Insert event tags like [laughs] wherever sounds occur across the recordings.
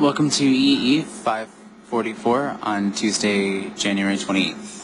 Welcome to EE 544 on Tuesday, January 28th.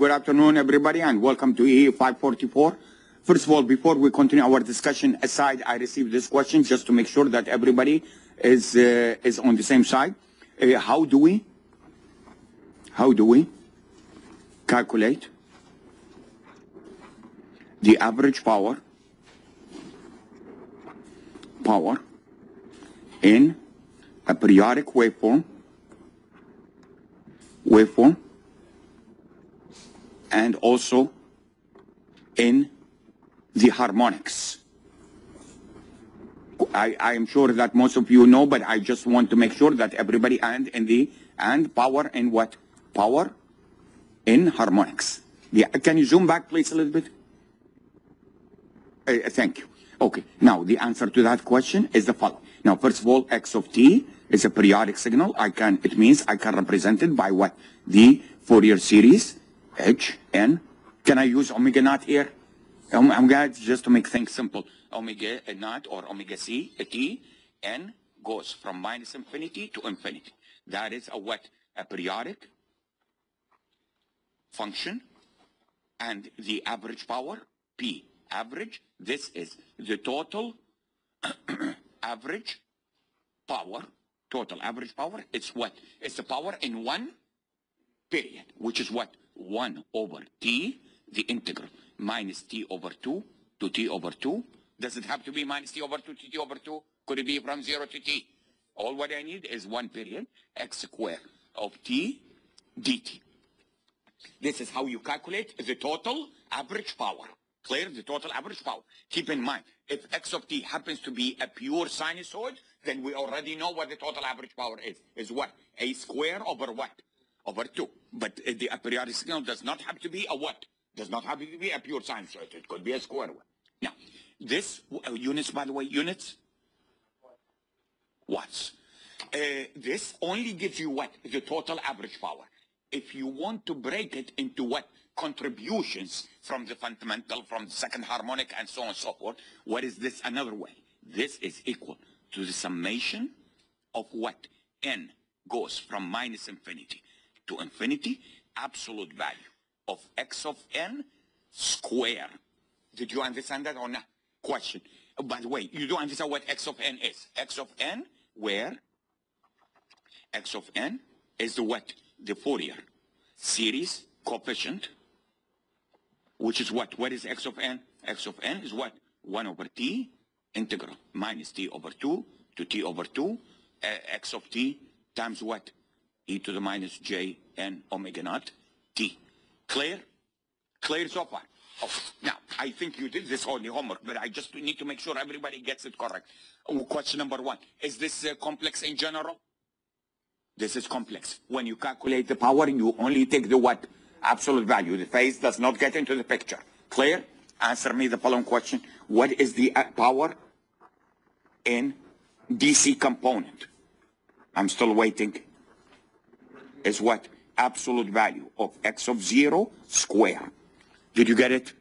Good afternoon, everybody, and welcome to EE 544. First of all, before we continue our discussion aside, I received this question just to make sure that everybody is, uh, is on the same side. Uh, How do we, how do we calculate the average power, power in a periodic waveform, waveform, and also in the harmonics. I, I am sure that most of you know, but I just want to make sure that everybody and in the and power in what? Power in harmonics. Yeah, can you zoom back please a little bit? Uh, thank you. Okay, now the answer to that question is the following. Now, first of all, x of t is a periodic signal. I can, it means I can represent it by what? The Fourier series, h, n. Can I use omega naught here? I'm glad just to make things simple. Omega naught or omega c, a t, n goes from minus infinity to infinity. That is a what? A periodic function and the average power, P. Average, this is the total [clears throat] average power, total average power, it's what? It's the power in one period, which is what? 1 over t, the integral, minus t over 2 to t over 2. Does it have to be minus t over 2 to t over 2? Could it be from 0 to t? All what I need is one period, x squared of t dt. This is how you calculate the total average power. Clear? The total average power. Keep in mind, if x of t happens to be a pure sinusoid, then we already know what the total average power is. Is what? A square over what? Over 2. But the periodic signal does not have to be a what? Does not have to be a pure sinusoid. It could be a square one. Now, this, uh, units, by the way, units? watts. Uh, this only gives you what? The total average power. If you want to break it into what? Contributions from the fundamental, from the second harmonic, and so on and so forth, what is this another way? This is equal to the summation of what? n goes from minus infinity to infinity, absolute value of x of n square. Did you understand that or not? Question. By the way, you don't understand what x of n is. x of n, where x of n is the what? The Fourier series coefficient, which is what? What is x of n? x of n is what? 1 over t integral minus t over 2 to t over 2 uh, x of t times what? E to the minus j n omega naught t. Clear? Clear so far? Oh, now, I think you did this on the homework, but I just need to make sure everybody gets it correct. Oh, question number one. Is this uh, complex in general? This is complex. When you calculate the power, you only take the what? Absolute value. The phase does not get into the picture. Clear? Answer me the following question. What is the uh, power in DC component? I'm still waiting. Is what? Absolute value of x of 0 square. Did you get it?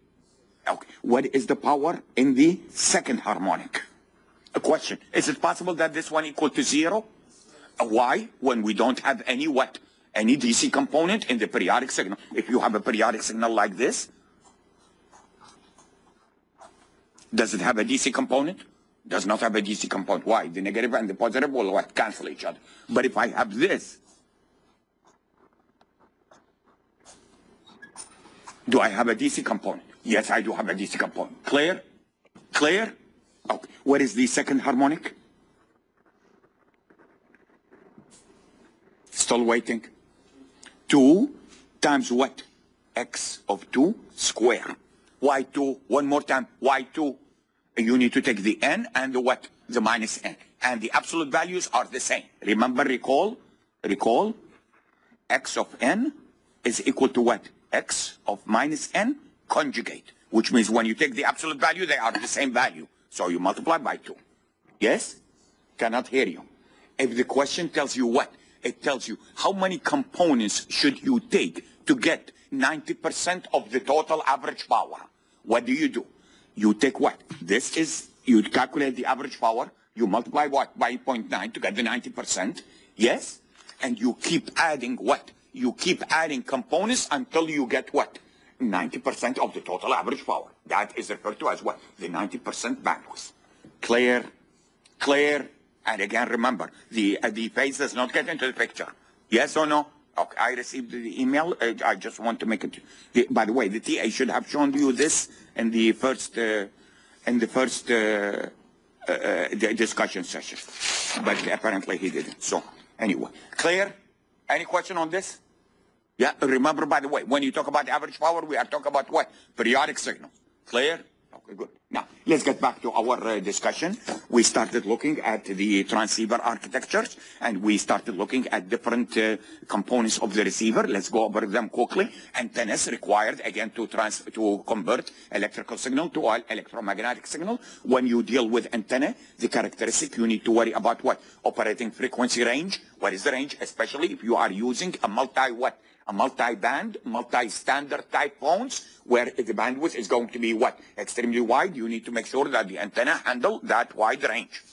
Okay. What is the power in the second harmonic? A question. Is it possible that this one equal to zero? Uh, Why? When we don't have any what? Any DC component in the periodic signal. If you have a periodic signal like this, does it have a DC component? Does not have a DC component. Why? The negative and the positive will what? Cancel each other. But if I have this, do I have a DC component? Yes, I do have a DC component. Clear? Clear? Okay. What is the second harmonic? Still waiting. 2 times what? x of 2 square. y2, one more time, y2. You need to take the n and the what? The minus n. And the absolute values are the same. Remember, recall, recall, x of n is equal to what? X of minus n conjugate. Which means when you take the absolute value, they are the same value. So you multiply by 2. Yes? Cannot hear you. If the question tells you what? It tells you how many components should you take to get 90% of the total average power. What do you do? You take what? This is, you calculate the average power, you multiply what? By 0.9 to get the 90%. Yes? And you keep adding what? You keep adding components until you get what? 90% of the total average power. That is referred to as what? The 90% bandwidth. Clear? Clear? And again, remember, the, uh, the phase does not get into the picture. Yes or no? Okay, I received the email. Uh, I just want to make it. The, by the way, the TA should have shown you this in the first, uh, in the first uh, uh, uh, discussion session, but apparently he didn't. So anyway, clear? Any question on this? Yeah, remember, by the way, when you talk about average power, we are talking about what? Periodic signals. Clear? Okay, good. Now, let's get back to our uh, discussion. We started looking at the transceiver architectures, and we started looking at different uh, components of the receiver. Let's go over them quickly. Antennas required, again, to, to convert electrical signal to all electromagnetic signal. When you deal with antenna, the characteristic, you need to worry about what? Operating frequency range. What is the range? Especially if you are using a multi-what? A multi-band, multi-standard type phones, where the bandwidth is going to be what? Extremely wide. You need to make sure that the antenna handle that wide range.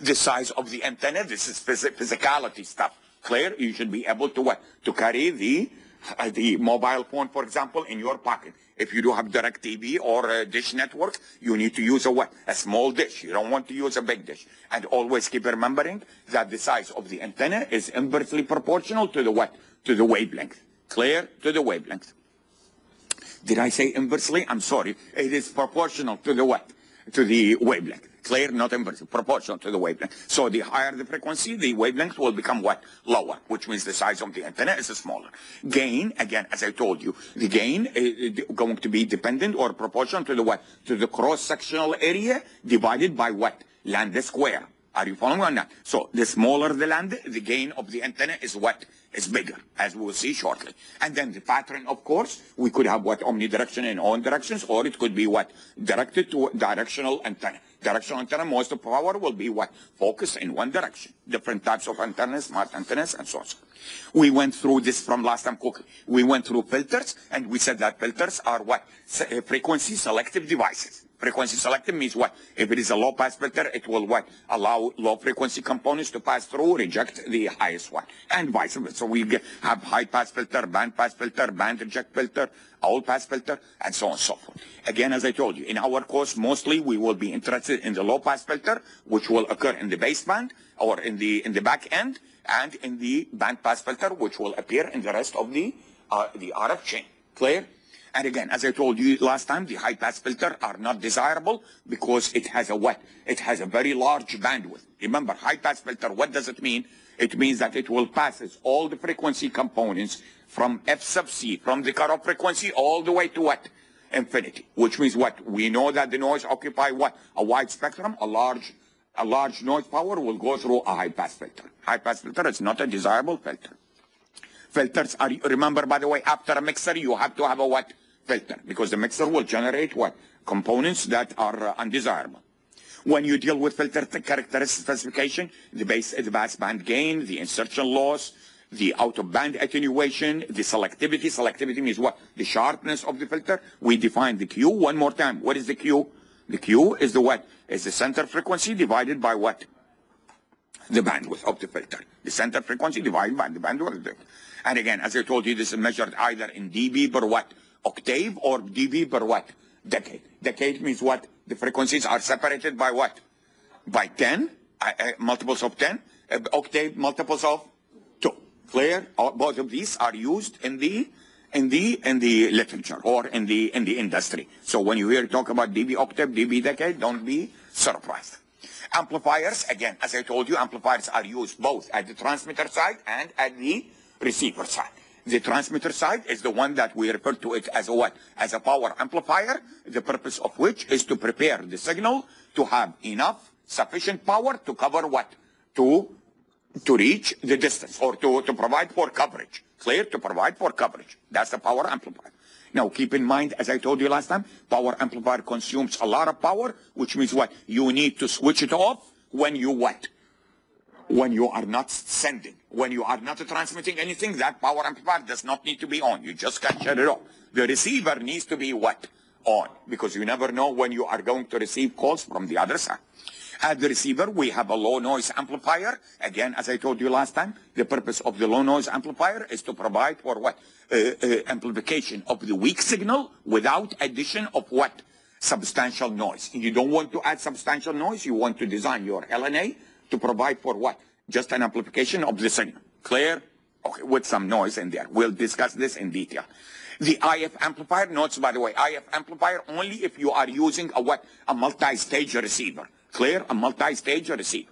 The size of the antenna, this is phys- physicality stuff. Clear? You should be able to what? To carry the uh, the mobile phone, for example, in your pocket. If you do have DirecTV or a dish network, you need to use a what? A small dish. You don't want to use a big dish. And always keep remembering that the size of the antenna is inversely proportional to the what? To the wavelength. Clear? To the wavelength. Did I say inversely? I'm sorry. It is proportional to the what? To the wavelength. Clear? Not inversely. Proportional to the wavelength. So the higher the frequency, the wavelength will become what? Lower, which means the size of the antenna is smaller. Gain, again, as I told you, the gain eh, eh, is going to be dependent or proportional to the what? To the cross-sectional area divided by what? Lambda square. Are you following or not? So the smaller the lambda, the gain of the antenna is what? Is bigger, as we will see shortly. And then the pattern, of course, we could have what omnidirection in all directions, or it could be what directed to directional antenna. Directional antenna, most of power will be what focused in one direction. Different types of antennas, smart antennas, and so on. We went through this from last time. Cookie. We went through filters, and we said that filters are what frequency selective devices. Frequency selective means what? If it is a low pass filter, it will what? Allow low frequency components to pass through, reject the highest one, and vice versa. So we get, have high pass filter, band pass filter, band reject filter, all pass filter, and so on and so forth. Again, as I told you, in our course, mostly we will be interested in the low pass filter, which will occur in the baseband or in the in the back end, and in the band pass filter, which will appear in the rest of the uh, the RF chain. Clear? And again, as I told you last time, the high pass filter are not desirable because it has a what? It has a very large bandwidth. Remember, high pass filter, what does it mean? It means that it will passes all the frequency components from F sub C, from the cutoff frequency all the way to what? Infinity. Which means what? We know that the noise occupy what? A wide spectrum, a large, a large noise power will go through a high pass filter. High pass filter is not a desirable filter filters are remember by the way after a mixer you have to have a what filter because the mixer will generate what components that are uh, undesirable when you deal with filter characteristic specification the base the bass band gain the insertion loss the out-of-band attenuation, the selectivity. Selectivity means what? The sharpness of the filter. We define the Q one more time. What is the Q? The Q is the what? Is the center frequency divided by what? The bandwidth of the filter. The center frequency divided by the bandwidth And again, as I told you, this is measured either in dB per what? Octave or dB per what? Decade. Decade means what? The frequencies are separated by what? By 10, uh, uh, multiples of 10, uh, octave multiples of 2. Clear? All, both of these are used in the in the in the literature or in the in the industry. So when you hear talk about dB octave, dB decade, don't be surprised. Amplifiers, again, as I told you, amplifiers are used both at the transmitter side and at the receiver side. The transmitter side is the one that we refer to it as a what? As a power amplifier, the purpose of which is to prepare the signal to have enough sufficient power to cover what? To to reach the distance or to, to provide for coverage. Clear? To provide for coverage. That's the power amplifier. Now keep in mind, as I told you last time, power amplifier consumes a lot of power, which means what? You need to switch it off when you what? When you are not sending. When you are not transmitting anything, that power amplifier does not need to be on. You just can shut it off. The receiver needs to be what? On. Because you never know when you are going to receive calls from the other side. At the receiver, we have a low noise amplifier. Again, as I told you last time, the purpose of the low noise amplifier is to provide for what? Uh, uh, amplification of the weak signal without addition of what? Substantial noise. You don't want to add substantial noise. You want to design your LNA to provide for what? Just an amplification of the signal. Clear? Okay, with some noise in there. We'll discuss this in detail. The IF amplifier, notes by the way, IF amplifier only if you are using a what? A multi-stage receiver. Clear? A multi-stage receiver.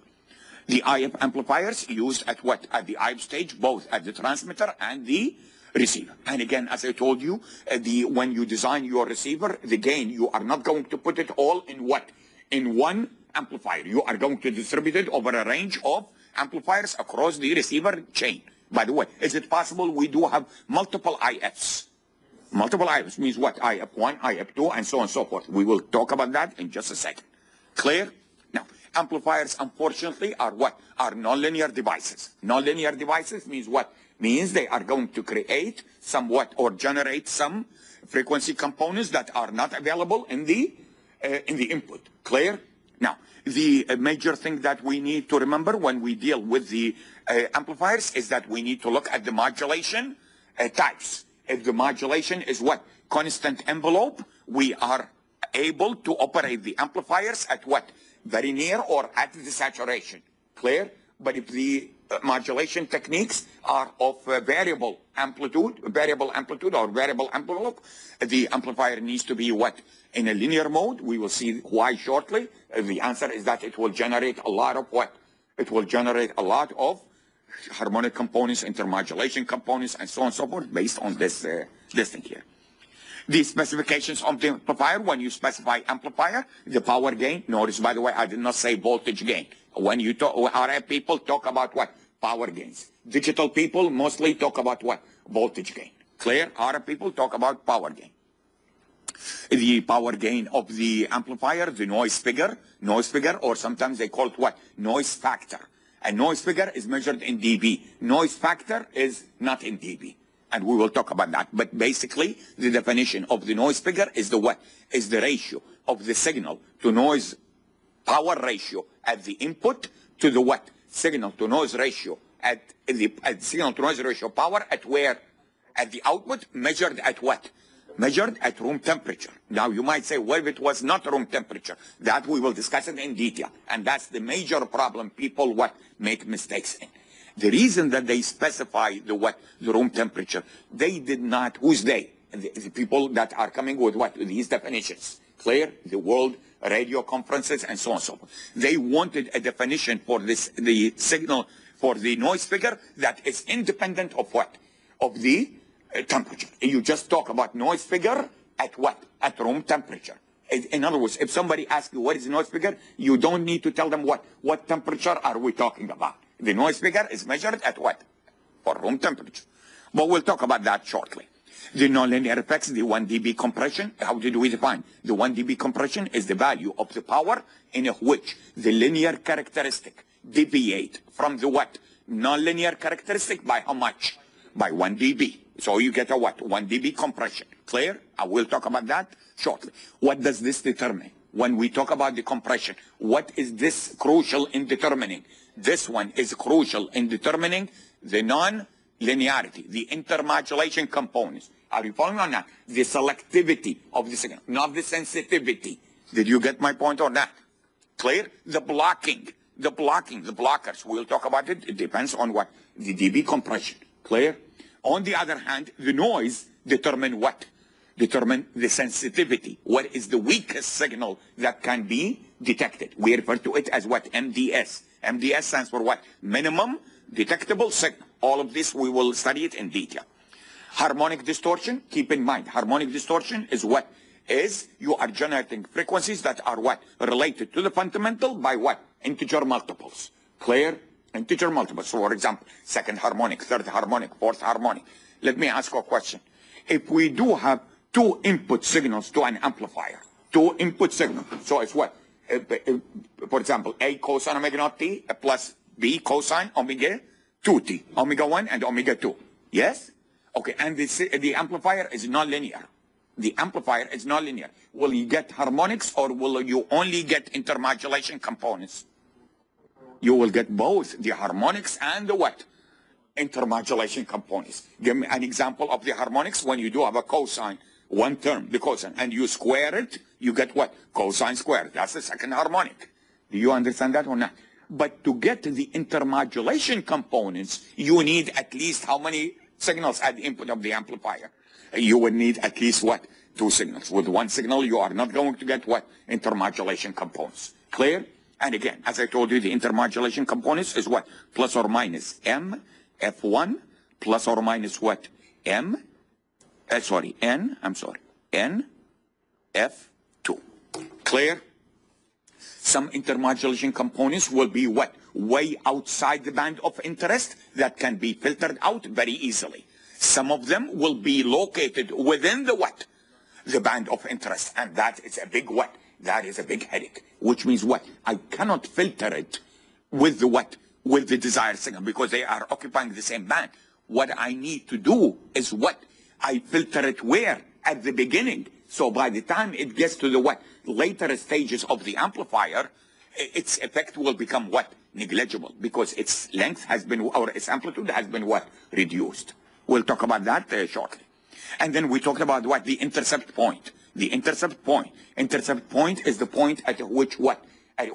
The IF amplifiers used at what? At the IF stage, both at the transmitter and the receiver. And again, as I told you, uh, the when you design your receiver, the gain, you are not going to put it all in what? In one amplifier. You are going to distribute it over a range of amplifiers across the receiver chain. By the way, is it possible we do have multiple IFs? Multiple IFs means what? IF1, IF2, and so on and so forth. We will talk about that in just a second. Clear? Now, amplifiers, unfortunately, are what? Are nonlinear devices. Nonlinear devices means what? Means they are going to create somewhat or generate some frequency components that are not available in the uh, in the input. Clear? Now, the major thing that we need to remember when we deal with the uh, amplifiers is that we need to look at the modulation uh, types. If the modulation is what? Constant envelope, we are able to operate the amplifiers at what? Very near or at the saturation. Clear? But if the modulation techniques are of uh, variable amplitude, variable amplitude or variable envelope, the amplifier needs to be what? In a linear mode. We will see why shortly. The answer is that it will generate a lot of what? It will generate a lot of harmonic components, intermodulation components, and so on and so forth based on this, uh, this thing here. The specifications of the amplifier, when you specify amplifier, the power gain, notice by the way, I did not say voltage gain. When you talk, RF people talk about what? Power gains. Digital people mostly talk about what? Voltage gain. Clear? RF people talk about power gain. The power gain of the amplifier, the noise figure, noise figure, or sometimes they call it what? Noise factor. A noise figure is measured in dB. Noise factor is not in dB. And we will talk about that. But basically, the definition of the noise figure is the what? Is the ratio of the signal to noise power ratio at the input to the what? Signal to noise ratio at the at signal to noise ratio power at where? At the output measured at what? Measured at room temperature. Now you might say, well, it was not room temperature, that we will discuss it in detail. And that's the major problem people what make mistakes in. The reason that they specify the what the room temperature, they did not. Who's they? The, the people that are coming with what these definitions. Clear? The world radio conferences and so on and so forth. They wanted a definition for this the signal for the noise figure that is independent of what? Of the uh, temperature. You just talk about noise figure at what? At room temperature. In, other words, if somebody asks you what is the noise figure, you don't need to tell them what what temperature are we talking about. The noise figure is measured at what? For room temperature. But we'll talk about that shortly. The nonlinear effects, the 1 dB compression, how did we define? The 1 dB compression is the value of the power in which the linear characteristic deviate from the what? Nonlinear characteristic by how much? By 1 dB. So you get a what? 1 dB compression. Clear? I will talk about that shortly. What does this determine? When we talk about the compression, what is this crucial in determining? This one is crucial in determining the non-linearity, the intermodulation components. Are you following or not? The selectivity of the signal, not the sensitivity. Did you get my point or not? Clear? The blocking, the blocking, the blockers. We'll talk about it. It depends on what? The dB compression. Clear? On the other hand, the noise determine what? Determine the sensitivity. What is the weakest signal that can be detected? We refer to it as what? MDS. MDS stands for what? Minimum detectable signal. All of this, we will study it in detail. Harmonic distortion, keep in mind, harmonic distortion is what? Is you are generating frequencies that are what? Related to the fundamental by what? Integer multiples. Clear? Integer multiples. So for example, second harmonic, third harmonic, fourth harmonic. Let me ask you a question. If we do have two input signals to an amplifier, two input signals, so it's what? Uh, uh, For example, A cosine omega naught t plus B cosine omega 2t, omega 1 and omega 2. Yes? Okay, and the, the amplifier is nonlinear. The amplifier is nonlinear. Will you get harmonics or will you only get intermodulation components? You will get both the harmonics and the what? Intermodulation components. Give me an example of the harmonics when you do have a cosine, one term, the cosine, and you square it, you get what? Cosine squared. That's the second harmonic. Do you understand that or not? But to get the intermodulation components, you need at least how many signals at the input of the amplifier? You would need at least what? Two signals. With one signal, you are not going to get what? Intermodulation components. Clear? And again, as I told you, the intermodulation components is what? Plus or minus M, F1, plus or minus what? M, uh, sorry, N, I'm sorry, N, F2. Clear? Some intermodulation components will be what? Way outside the band of interest that can be filtered out very easily. Some of them will be located within the what? The band of interest. And that is a big what? That is a big headache. Which means what? I cannot filter it with the what? With the desired signal because they are occupying the same band. What I need to do is what? I filter it where? At the beginning. So by the time it gets to the what? Later stages of the amplifier, its effect will become what? Negligible because its length has been, or its amplitude has been what? Reduced. We'll talk about that uh, shortly. And then we talked about what? The intercept point. The intercept point. Intercept point is the point at which what?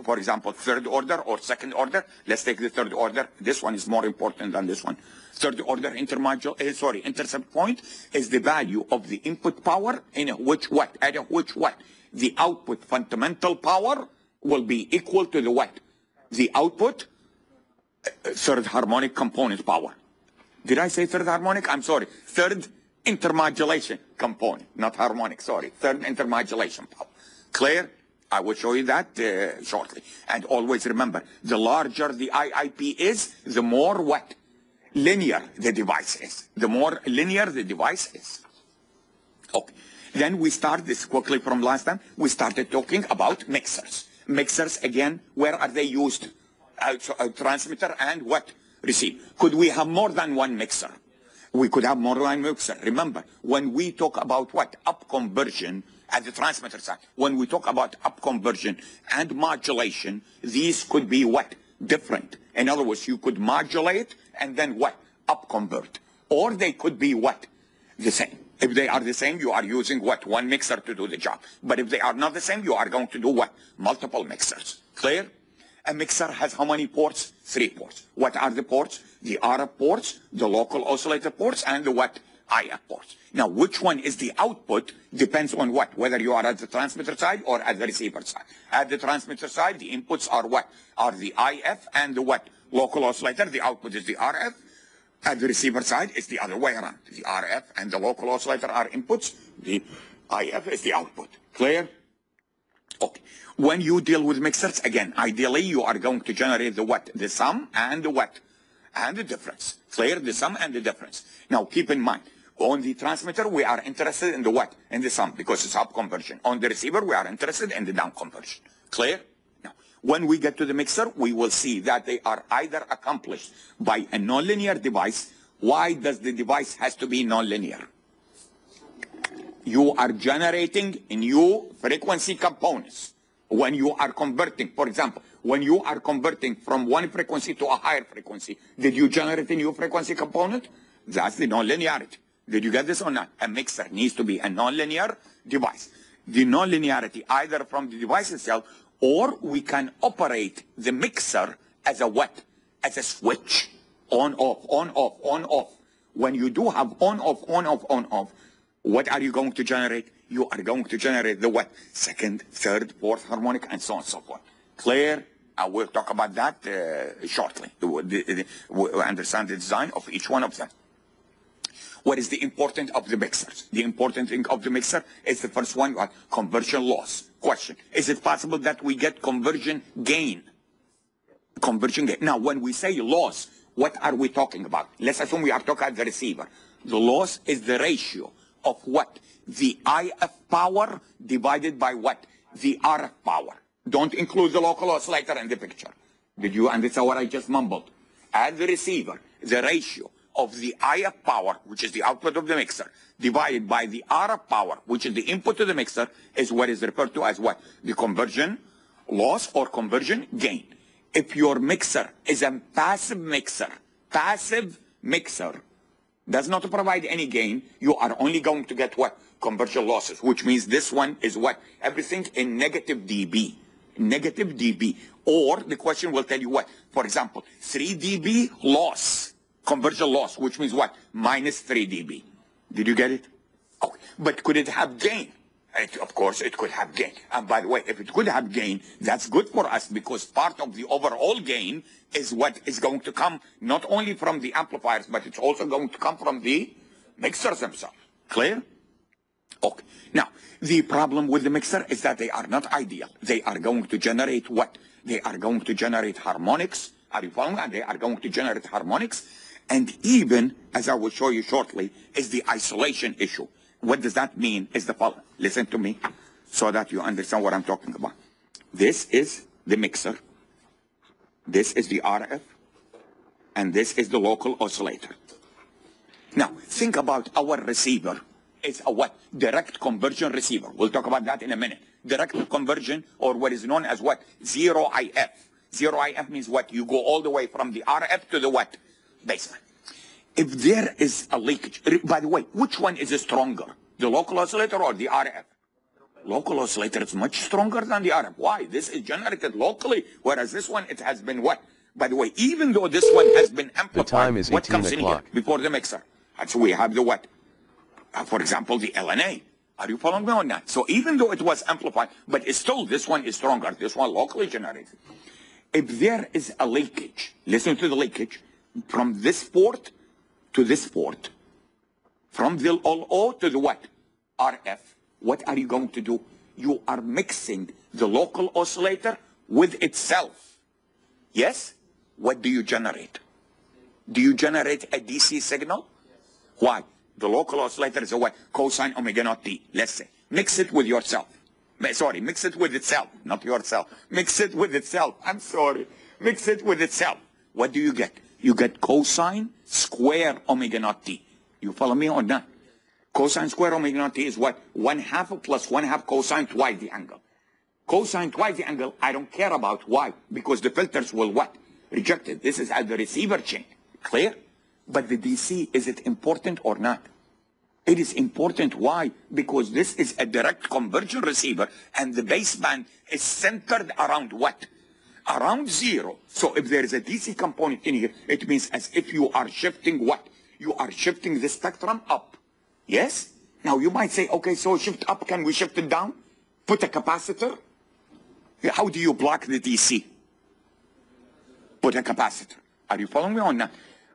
For example, third order or second order. Let's take the third order. This one is more important than this one. Third order intermodule, uh, sorry, intercept point is the value of the input power in which what? At which what? The output fundamental power will be equal to the what? The output uh, third harmonic component power. Did I say third harmonic? I'm sorry. Third intermodulation component, not harmonic, sorry. Third intermodulation power. Clear? I will show you that uh, shortly. And always remember, the larger the IIP is, the more what? Linear the device is. The more linear the device is. Okay. Then we start this quickly from last time. We started talking about mixers. Mixers, again, where are they used? Uh, uh, transmitter and what? Receive. Could we have more than one mixer? We could have more than one mixer. Remember, when we talk about what? Up conversion at the transmitter side. When we talk about up conversion and modulation, these could be what? Different. In other words, you could modulate and then what? Up convert. Or they could be what? The same. If they are the same, you are using what? One mixer to do the job. But if they are not the same, you are going to do what? Multiple mixers. Clear? A mixer has how many ports? Three ports. What are the ports? The RF ports, the local oscillator ports, and the what? IF ports. Now, which one is the output depends on what? Whether you are at the transmitter side or at the receiver side. At the transmitter side, the inputs are what? Are the IF and the what? Local oscillator. The output is the RF. At the receiver side, it's the other way around. The RF and the local oscillator are inputs. The IF is the output. Clear? Okay. When you deal with mixers, again, ideally you are going to generate the what? The sum and the what? And the difference. Clear? The sum and the difference. Now keep in mind, on the transmitter we are interested in the what? In the sum because it's up conversion. On the receiver we are interested in the down conversion. Clear? When we get to the mixer, we will see that they are either accomplished by a nonlinear device. Why does the device has to be nonlinear? You are generating new frequency components when you are converting. For example, when you are converting from one frequency to a higher frequency, did you generate a new frequency component? That's the nonlinearity. Did you get this or not? A mixer needs to be a nonlinear device. The nonlinearity either from the device itself or we can operate the mixer as a what? As a switch. On, off, on, off, on, off. When you do have on, off, on, off, on, off, what are you going to generate? You are going to generate the what? Second, third, fourth harmonic, and so on and so forth. Clear? I will talk about that uh, shortly. We understand the design of each one of them. What is the important of the mixers? The important thing of the mixer is the first one? Conversion loss. Question. Is it possible that we get conversion gain? Conversion gain. Now, when we say loss, what are we talking about? Let's assume we are talking about the receiver. The loss is the ratio of what? The IF power divided by what? The RF power. Don't include the local oscillator in the picture. Did you understand what I just mumbled? At the receiver, the ratio of the IF power, which is the output of the mixer, divided by the RF power, which is the input to the mixer, is what is referred to as what? The conversion loss or conversion gain. If your mixer is a passive mixer, passive mixer, does not provide any gain, you are only going to get what? Conversion losses, which means this one is what? Everything in negative dB. Negative dB. Or the question will tell you what? For example, 3 dB loss conversion loss, which means what? Minus 3 dB. Did you get it? Okay. But could it have gain? It, of course, it could have gain. And by the way, if it could have gain, that's good for us because part of the overall gain is what is going to come not only from the amplifiers, but it's also going to come from the mixers themselves. Clear? Okay. Now, the problem with the mixer is that they are not ideal. They are going to generate what? They are going to generate harmonics. Are you following? And they are going to generate harmonics and even, as I will show you shortly, is the isolation issue. What does that mean is the following. Listen to me so that you understand what I'm talking about. This is the mixer. This is the RF. And this is the local oscillator. Now, think about our receiver. It's a what? Direct conversion receiver. We'll talk about that in a minute. Direct conversion, or what is known as what? Zero IF. Zero IF means what? You go all the way from the RF to the what? Basement. If there is a leakage, by the way, which one is stronger, the local oscillator or the RF? Local oscillator is much stronger than the RF. Why? This is generated locally, whereas this one, it has been what? By the way, even though this one has been amplified, the time is what 18 comes in here o'clock. before the mixer? And so we have the what? Uh, for example, the LNA. Are you following me on that? So even though it was amplified, but it's still, this one is stronger. This one locally generated. If there is a leakage, listen to the leakage, from this port to this port, from the LO to the what? RF. What are you going to do? You are mixing the local oscillator with itself. Yes? What do you generate? Do you generate a DC signal? Why? The local oscillator is a what? Cosine omega naught t. Let's say. Mix it with yourself. Sorry, mix it with itself, not yourself. Mix it with itself. I'm sorry. Mix it with itself. What do you get? You get cosine square omega naught t. You follow me or not? Cosine square omega naught t is what? One half plus one half cosine twice the angle. Cosine twice the angle, I don't care about. Why? Because the filters will what? Reject it. This is at the receiver chain. Clear? But the DC, is it important or not? It is important. Why? Because this is a direct conversion receiver and the baseband is centered around what? Around zero. So if there is a DC component in here, it means as if you are shifting what? You are shifting the spectrum up. Yes? Now you might say, okay, so shift up, can we shift it down? Put a capacitor? How do you block the DC? Put a capacitor. Are you following me on that?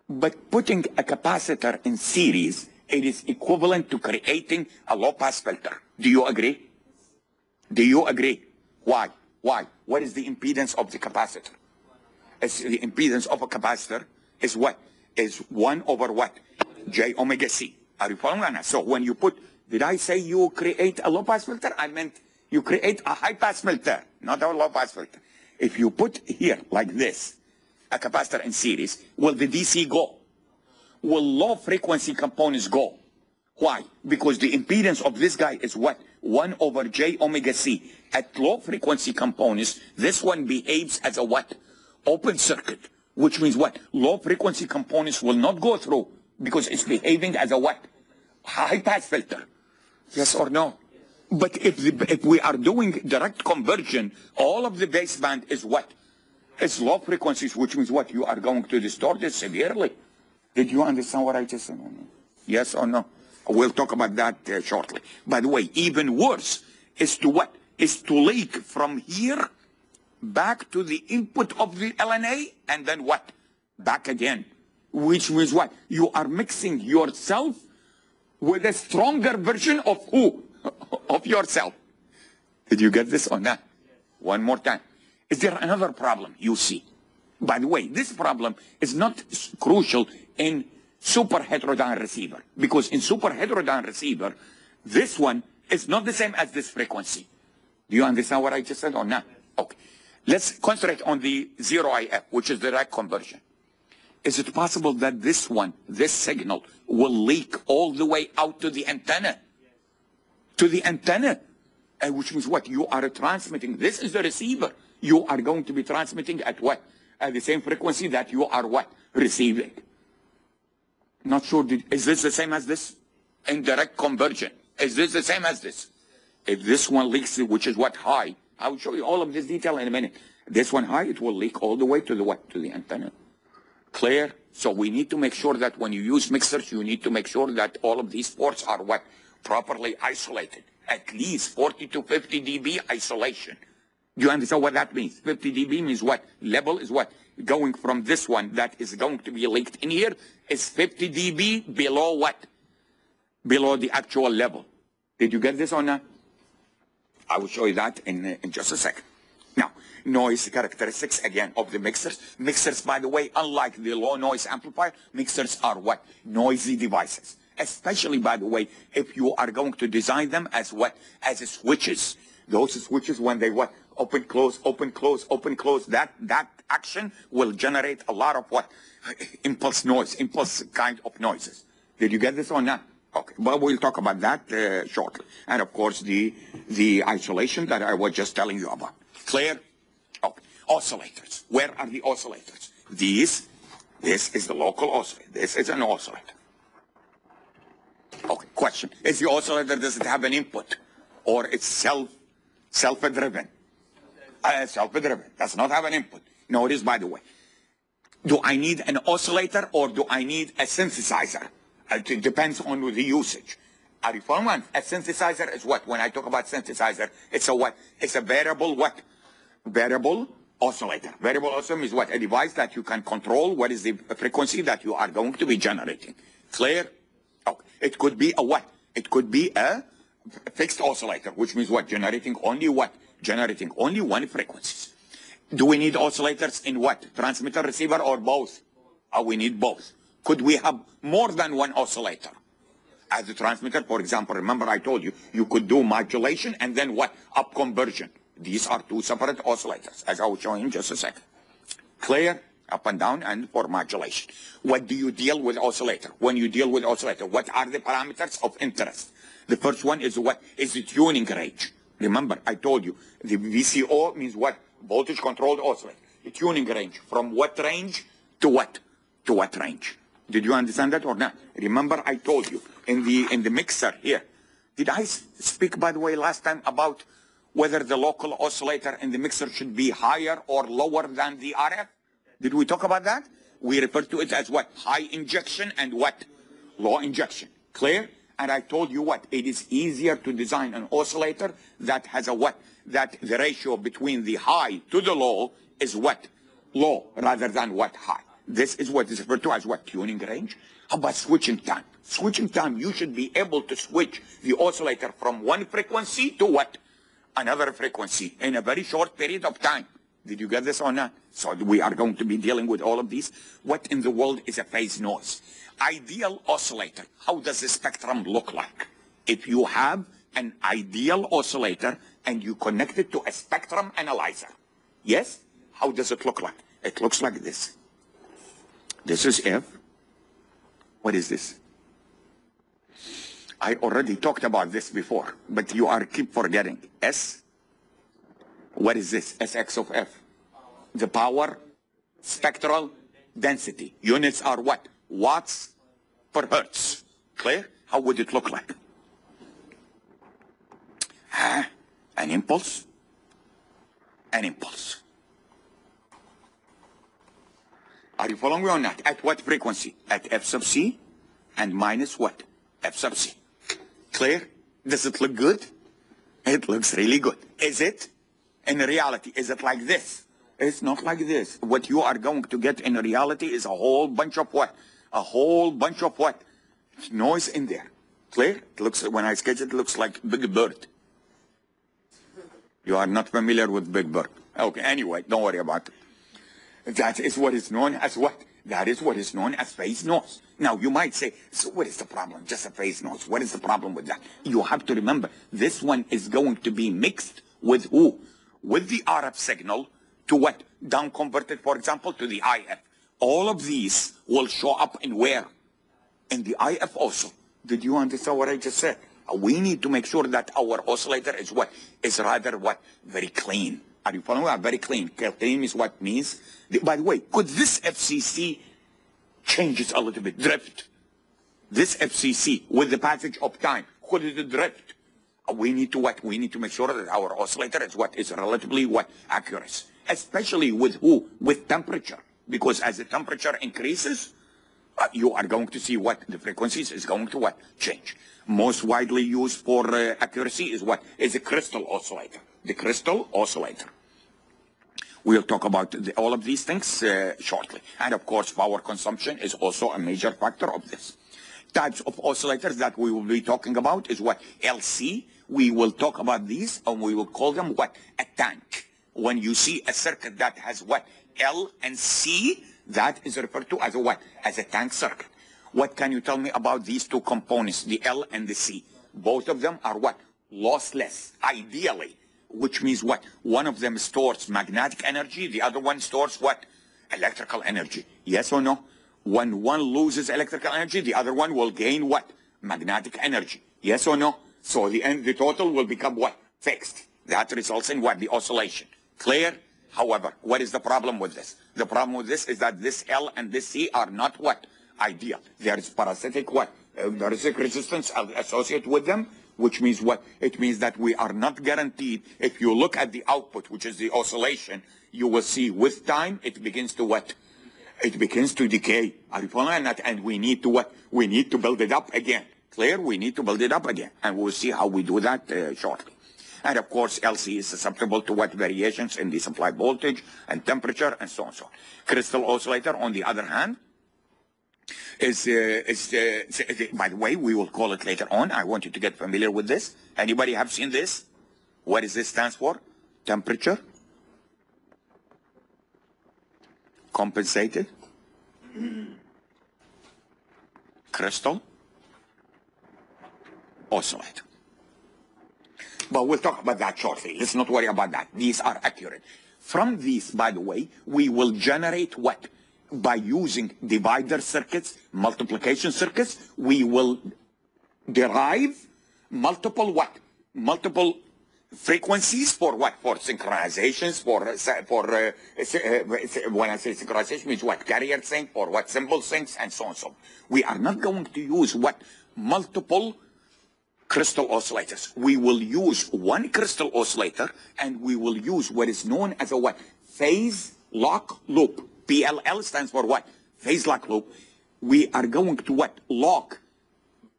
But putting a capacitor in series, it is equivalent to creating a low pass filter. Do you agree? Do you agree? Why? Why? What is the impedance of the capacitor? It's the impedance of a capacitor is what? Is 1 over what? J omega C. Are you following on? So when you put, did I say you create a low pass filter? I meant you create a high pass filter, not a low pass filter. If you put here like this, a capacitor in series, will the DC go? Will low frequency components go? Why? Because the impedance of this guy is what? 1 over j omega c. At low frequency components, this one behaves as a what? Open circuit. Which means what? Low frequency components will not go through because it's behaving as a what? High pass filter. Yes or no? But if, the, if we are doing direct conversion, all of the baseband is what? It's low frequencies, which means what? You are going to distort it severely. Did you understand what I just said? Yes or no? We'll talk about that uh, shortly. By the way, even worse is to what? Is to leak from here back to the input of the LNA and then what? Back again. Which means what? You are mixing yourself with a stronger version of who? [laughs] of yourself. Did you get this or not? One more time. Is there another problem you see? By the way, this problem is not crucial in super heterodyne receiver because in super heterodyne receiver, this one is not the same as this frequency. Do you understand what I just said or not? Okay. Let's concentrate on the zero IF, which is direct conversion. Is it possible that this one, this signal, will leak all the way out to the antenna? To the antenna? Uh, which means what? You are transmitting. This is the receiver. You are going to be transmitting at what? At the same frequency that you are what? Receiving. Not sure. Did, is this the same as this? Indirect conversion. Is this the same as this? If this one leaks, which is what high, I will show you all of this detail in a minute. This one high, it will leak all the way to the what? To the antenna. Clear? So we need to make sure that when you use mixers, you need to make sure that all of these ports are what? Properly isolated. At least 40 to 50 dB isolation. Do you understand what that means? 50 dB means what? Level is what? Going from this one that is going to be leaked in here is 50 dB below what? Below the actual level. Did you get this or not? I will show you that in, uh, in just a second. Now, noise characteristics again of the mixers. Mixers, by the way, unlike the low noise amplifier, mixers are what? Noisy devices. Especially, by the way, if you are going to design them as what? As switches. Those switches, when they what? Open, close, open, close, open, close. That, that action will generate a lot of what? Impulse noise, impulse kind of noises. Did you get this or not? Okay, but we'll talk about that uh, shortly. And of course, the the isolation that I was just telling you about. Clear? Okay. Oscillators. Where are the oscillators? These. This is the local oscillator. This is an oscillator. Okay. Question: Is the oscillator does it have an input, or it's self self driven? Uh, self driven. Does not have an input. Notice, by the way, do I need an oscillator or do I need a synthesizer? It depends on the usage. A reform one, a synthesizer is what? When I talk about synthesizer, it's a what? It's a variable what? Variable oscillator. Variable oscillator is what? A device that you can control what is the frequency that you are going to be generating. Clear? Oh, it could be a what? It could be a fixed oscillator, which means what? Generating only what? Generating only one frequencies. Do we need oscillators in what? Transmitter, receiver, or both? Uh, we need both. Could we have more than one oscillator? As a transmitter, for example, remember I told you, you could do modulation and then what? Up conversion. These are two separate oscillators, as I will show you in just a second. Clear? Up and down and for modulation. What do you deal with oscillator? When you deal with oscillator, what are the parameters of interest? The first one is what? Is the tuning range. Remember, I told you, the VCO means what? Voltage controlled oscillator. The tuning range. From what range to what? To what range? Did you understand that or not? Remember, I told you in the in the mixer here. Did I speak, by the way, last time about whether the local oscillator in the mixer should be higher or lower than the RF? Did we talk about that? We refer to it as what? High injection and what? Low injection. Clear? And I told you what? It is easier to design an oscillator that has a what? That the ratio between the high to the low is what? Low rather than what? High. This is what is referred to as what? Tuning range. How about switching time? Switching time, you should be able to switch the oscillator from one frequency to what? Another frequency in a very short period of time. Did you get this or not? So we are going to be dealing with all of these. What in the world is a phase noise? Ideal oscillator. How does the spectrum look like? If you have an ideal oscillator and you connect it to a spectrum analyzer, yes? How does it look like? It looks like this. This is F. What is this? I already talked about this before, but you are keep forgetting. S. What is this? Sx of F. The power spectral density. Units are what? Watts per hertz. Clear? How would it look like? Huh? An impulse? An impulse. Are you following me or not? At what frequency? At f sub c and minus what? f sub c. Clear? Does it look good? It looks really good. Is it? In reality, is it like this? It's not like this. What you are going to get in reality is a whole bunch of what? A whole bunch of what? Noise in there. Clear? It looks, when I sketch it, it looks like Big Bird. You are not familiar with Big Bird. Okay, anyway, don't worry about it. That is what is known as what? That is what is known as phase noise. Now, you might say, so what is the problem? Just a phase noise. What is the problem with that? You have to remember, this one is going to be mixed with who? With the RF signal to what? Down converted, for example, to the IF. All of these will show up in where? In the IF also. Did you understand what I just said? We need to make sure that our oscillator is what? Is rather what? Very clean. Are you following? me? Very clean. Clean is what means. By the way, could this FCC changes a little bit, drift? This FCC, with the passage of time, could it drift? Uh, We need to what? We need to make sure that our oscillator is what? Is relatively what? Accurate. Especially with who? With temperature. Because as the temperature increases, uh, you are going to see what the frequencies is going to what change. Most widely used for uh, accuracy is what is a crystal oscillator. The crystal oscillator. We'll talk about the, all of these things uh, shortly. And of course, power consumption is also a major factor of this. Types of oscillators that we will be talking about is what LC. We will talk about these and we will call them what a tank. When you see a circuit that has what L and C, that is referred to as a what? As a tank circuit. What can you tell me about these two components, the L and the C? Both of them are what? Lossless, ideally. Which means what? One of them stores magnetic energy, the other one stores what? Electrical energy. Yes or no? When one loses electrical energy, the other one will gain what? Magnetic energy. Yes or no? So the end, the total will become what? Fixed. That results in what? The oscillation. Clear? However, what is the problem with this? The problem with this is that this L and this C are not what? Ideal. There is parasitic what? Uh, parasitic resistance associated with them, which means what? It means that we are not guaranteed. If you look at the output, which is the oscillation, you will see with time it begins to what? It begins to decay. Are you following that? And we need to what? We need to build it up again. Clear? We need to build it up again. And we'll see how we do that uh, shortly. And of course, LC is susceptible to what variations in the supply voltage and temperature and so on and so on. Crystal oscillator, on the other hand, is, uh, is uh, by the way, we will call it later on. I want you to get familiar with this. Anybody have seen this? What does this stands for? Temperature. Compensated. Crystal. Oscillator. But we'll talk about that shortly. Let's not worry about that. These are accurate. From these, by the way, we will generate what? By using divider circuits, multiplication circuits, we will derive multiple what? Multiple frequencies for what? For synchronizations, for, for uh, uh, when I say synchronization means what? Carrier sync, for what? Symbol syncs, and so on and so on. We are not going to use what? Multiple crystal oscillators. We will use one crystal oscillator and we will use what is known as a what? Phase lock loop. PLL stands for what? Phase lock loop. We are going to what? Lock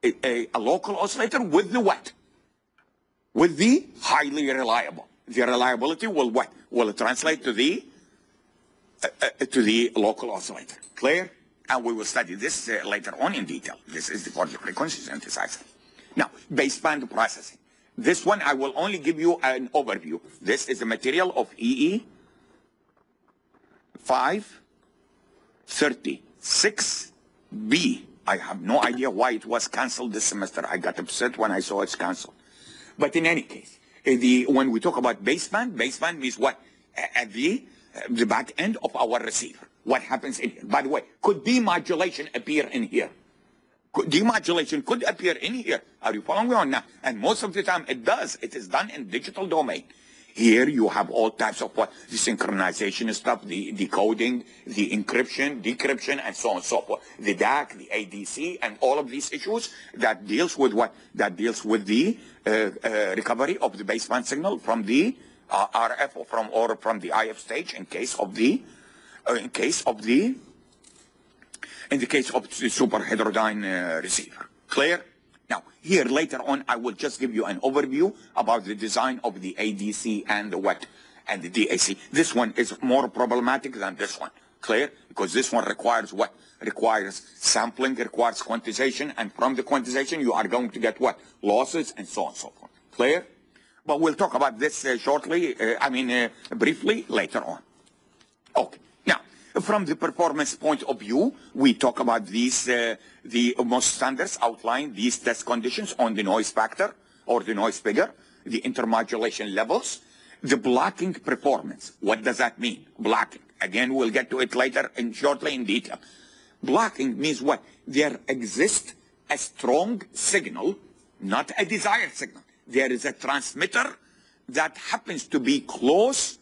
a, a, a local oscillator with the what? With the highly reliable. The reliability will what? Will it translate to the uh, uh, to the local oscillator? Clear? And we will study this uh, later on in detail. This is the quadric frequency synthesizer. Now, baseband processing. This one, I will only give you an overview. This is the material of EE 5 36B. I have no idea why it was canceled this semester. I got upset when I saw it's canceled. But in any case, eh, the, when we talk about baseband, baseband means what? At the, the back end of our receiver. What happens in here? By the way, could demodulation appear in here? Could, demodulation could appear in here. Are you following me or not? And most of the time it does. It is done in digital domain. Here you have all types of what the synchronization stuff, the decoding, the encryption, decryption, and so on and so forth. The DAC, the ADC, and all of these issues that deals with what? That deals with the uh, uh, recovery of the baseband signal from the uh, RF or from or from the IF stage in case of the uh, in case of the in the case of the super heterodyne uh, receiver. Clear? Now, here later on, I will just give you an overview about the design of the ADC and the what and the DAC. This one is more problematic than this one. Clear? Because this one requires what? Requires sampling, requires quantization, and from the quantization, you are going to get what? Losses and so on and so forth. Clear? But we'll talk about this uh, shortly, uh, I mean, uh, briefly later on. Okay. From the performance point of view, we talk about these, uh, the most standards outline these test conditions on the noise factor or the noise figure, the intermodulation levels, the blocking performance. What does that mean? Blocking. Again, we'll get to it later and shortly in detail. Blocking means what? There exists a strong signal, not a desired signal. There is a transmitter that happens to be close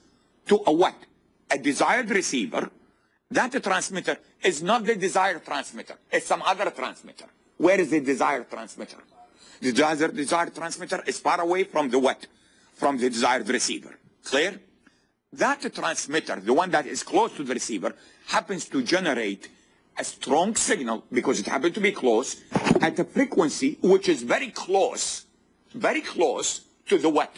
to a what? A desired receiver. That transmitter is not the desired transmitter. It's some other transmitter. Where is the desired transmitter? The desired, desired transmitter is far away from the what? From the desired receiver. Clear? That transmitter, the one that is close to the receiver, happens to generate a strong signal because it happened to be close at a frequency which is very close, very close to the what?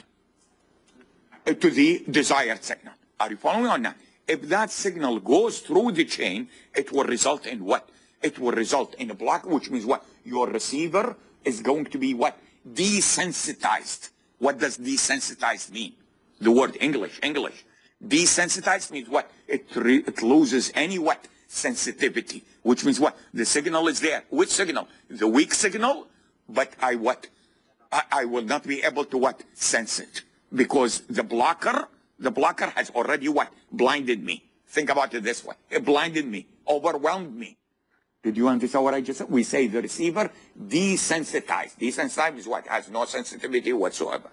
To the desired signal. Are you following on that? If that signal goes through the chain, it will result in what? It will result in a block, which means what? Your receiver is going to be what? Desensitized. What does desensitized mean? The word English, English. Desensitized means what? It, it loses any what? Sensitivity. Which means what? The signal is there. Which signal? The weak signal, but I what? I, I will not be able to what? Sense it. Because the blocker, the blocker has already what? Blinded me. Think about it this way. It blinded me, overwhelmed me. Did you understand what I just said? We say the receiver desensitized. Desensitized is what? Has no sensitivity whatsoever.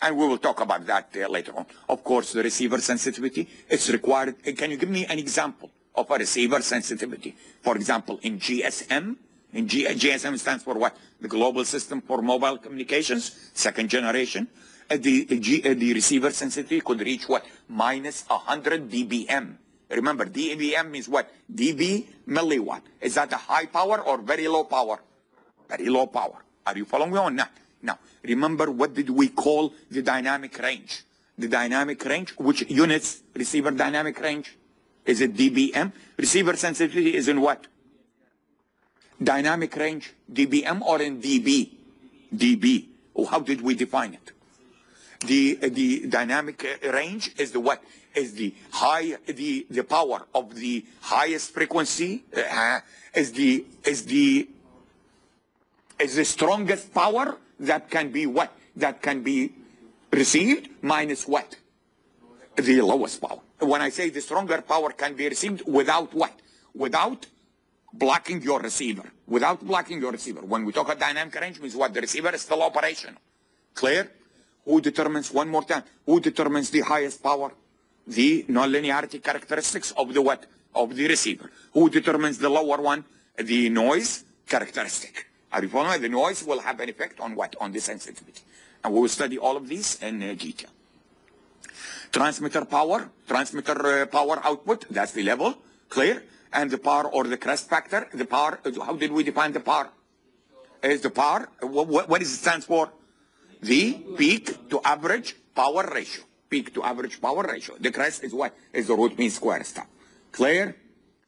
And we will talk about that uh, later on. Of course, the receiver sensitivity, it's required. Can you give me an example of a receiver sensitivity? For example, in GSM, in G, GSM stands for what? The Global System for Mobile Communications, second generation. Uh, the, the receiver sensitivity could reach what? Minus 100 dBm. Remember, dBm means what? dB milliwatt. Is that a high power or very low power? Very low power. Are you following me on that? Now, remember what did we call the dynamic range? The dynamic range, which units receiver dynamic range? Is it dBm? Receiver sensitivity is in what? Dynamic range, dBm or in dB? dB. How did we define it? The, the dynamic uh, range is the what? Is the high, the, the power of the highest frequency, uh, is the, is the, is the strongest power that can be what? That can be received minus what? The lowest power. When I say the stronger power can be received without what? Without blocking your receiver. Without blocking your receiver. When we talk about dynamic range means what? The receiver is still operational. Clear? Who determines, one more time, who determines the highest power? The nonlinearity characteristics of the what? Of the receiver. Who determines the lower one? The noise characteristic. Are you following? The noise will have an effect on what? On the sensitivity. And we will study all of these in uh, detail. Transmitter power, transmitter uh, power output, that's the level, clear? And the power or the crest factor, the power, how did we define the power? Is the power, what, what does it stand for? The peak to average power ratio. Peak to average power ratio. The crest is what? Is the root mean square stuff. Clear?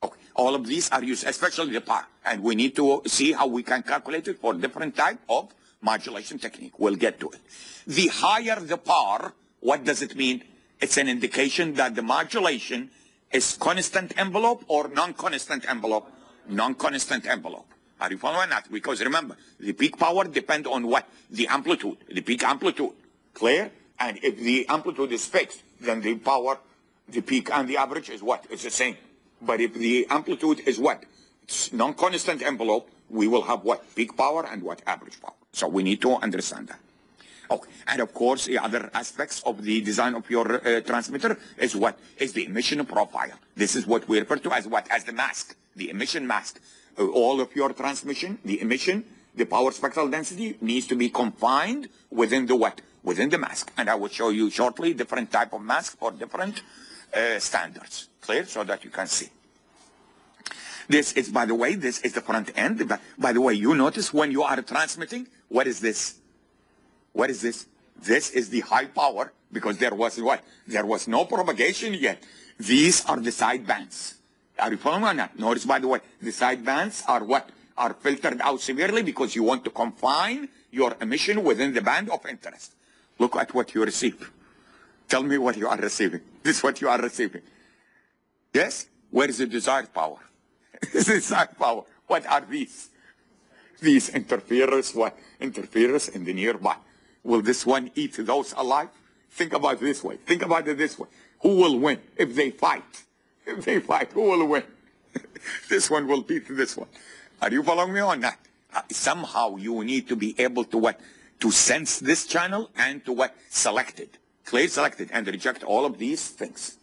Okay. All of these are used, especially the power. And we need to see how we can calculate it for different type of modulation technique. We'll get to it. The higher the power, what does it mean? It's an indication that the modulation is constant envelope or non-constant envelope? Non-constant envelope. Are you following that? Because remember, the peak power depends on what? The amplitude, the peak amplitude. Clear? And if the amplitude is fixed, then the power The peak and the average is what? It's the same. But if the amplitude is what? It's non-constant envelope, we will have what? Peak power and what? Average power. So we need to understand that. Okay. And of course, the other aspects of the design of your uh, transmitter is what? Is the emission profile. This is what we refer to as what? As the mask, the emission mask. Uh, all of your transmission, the emission, the power spectral density needs to be confined within the what? Within the mask. And I will show you shortly different type of mask for different uh, standards. Clear? So that you can see. This is, by the way, this is the front end. By, by the way, you notice when you are transmitting, what is this? What is this? This is the high power because there was what? There was no propagation yet. These are the side bands. Are you following or not? Notice, by the way, the side bands are what? Are filtered out severely because you want to confine your emission within the band of interest. Look at what you receive. Tell me what you are receiving. [laughs] This is what you are receiving. Yes? Where is the desired power? [laughs] this is desired power. What are these? These interferers, what? Interferers in the nearby. Will this one eat those alive? Think about it this way. Think about it this way. Who will win if they fight? [laughs] They fight, who will win? this one will beat this one. Are you following me or not? Uh, somehow you need to be able to what? To sense this channel and to what? Select it. Clear, select it and reject all of these things.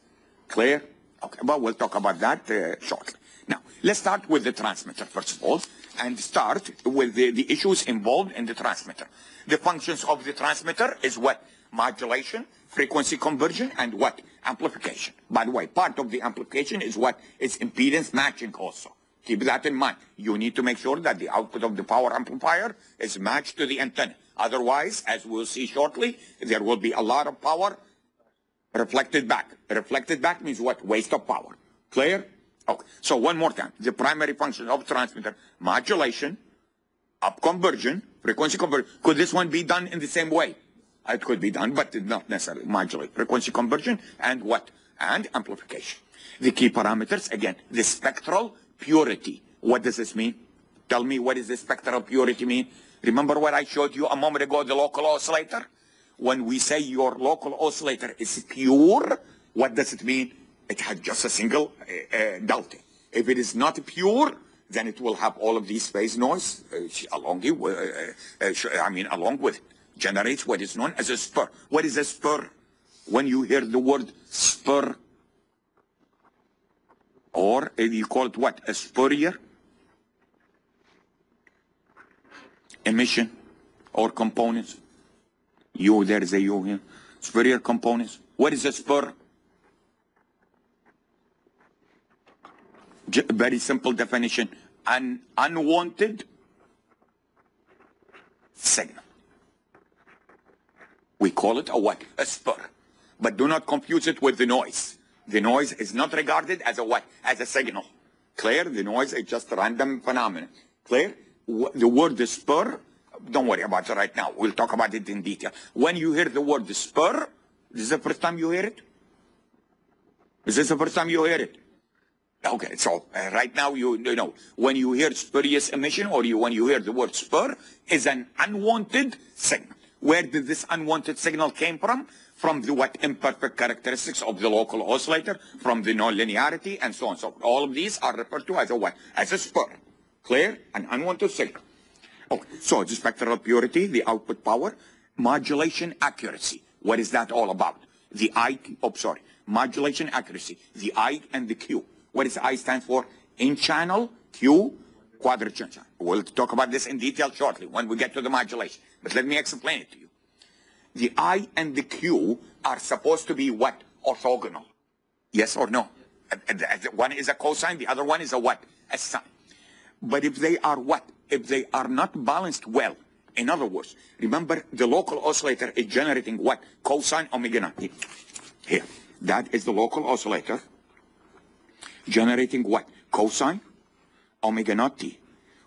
Clear? Okay, but we'll talk about that uh, shortly. Now, let's start with the transmitter first of all and start with the, the issues involved in the transmitter. The functions of the transmitter is what? Modulation, frequency conversion, and what? Amplification. By the way, part of the amplification is what? Is impedance matching also. Keep that in mind. You need to make sure that the output of the power amplifier is matched to the antenna. Otherwise, as we'll see shortly, there will be a lot of power reflected back. Reflected back means what? Waste of power. Clear? Okay. So one more time. The primary function of transmitter, modulation, up conversion, frequency conversion. Could this one be done in the same way? It could be done, but not necessarily. Modulate, frequency conversion, and what? And amplification. The key parameters, again, the spectral purity. What does this mean? Tell me what does the spectral purity mean? Remember what I showed you a moment ago, the local oscillator? When we say your local oscillator is pure, what does it mean? It has just a single uh, uh, delta. If it is not pure, then it will have all of these phase noise uh, along it, uh, uh, I mean along with it. Generates what is known as a spur. What is a spur? When you hear the word spur, or uh, you call it what? A spurier? Emission or components. You, there is a you here. Spurier components. What is a spur? J- very simple definition. An unwanted signal. We call it a what? A spur. But do not confuse it with the noise. The noise is not regarded as a what? As a signal. Clear? The noise is just a random phenomenon. Clear? The word spur, don't worry about it right now. We'll talk about it in detail. When you hear the word spur, this is the first time you hear it? Is this the first time you hear it? Okay, so uh, right now you, you know when you hear spurious emission or you when you hear the word spur is an unwanted signal. Where did this unwanted signal came from? From the what imperfect characteristics of the local oscillator, from the nonlinearity, and so on. So all of these are referred to as a what? As a spur. Clear? An unwanted signal. Okay, so the spectral purity, the output power, modulation accuracy. What is that all about? The I, oh sorry, modulation accuracy, the I and the Q. What does I stand for? In channel, Q, quadrature. We'll talk about this in detail shortly when we get to the modulation. But let me explain it to you. The I and the Q are supposed to be what? Orthogonal. Yes or no? One is a cosine, the other one is a what? A sine. But if they are what? If they are not balanced well, in other words, remember the local oscillator is generating what? Cosine omega naught. Here. That is the local oscillator generating what? Cosine omega naught t.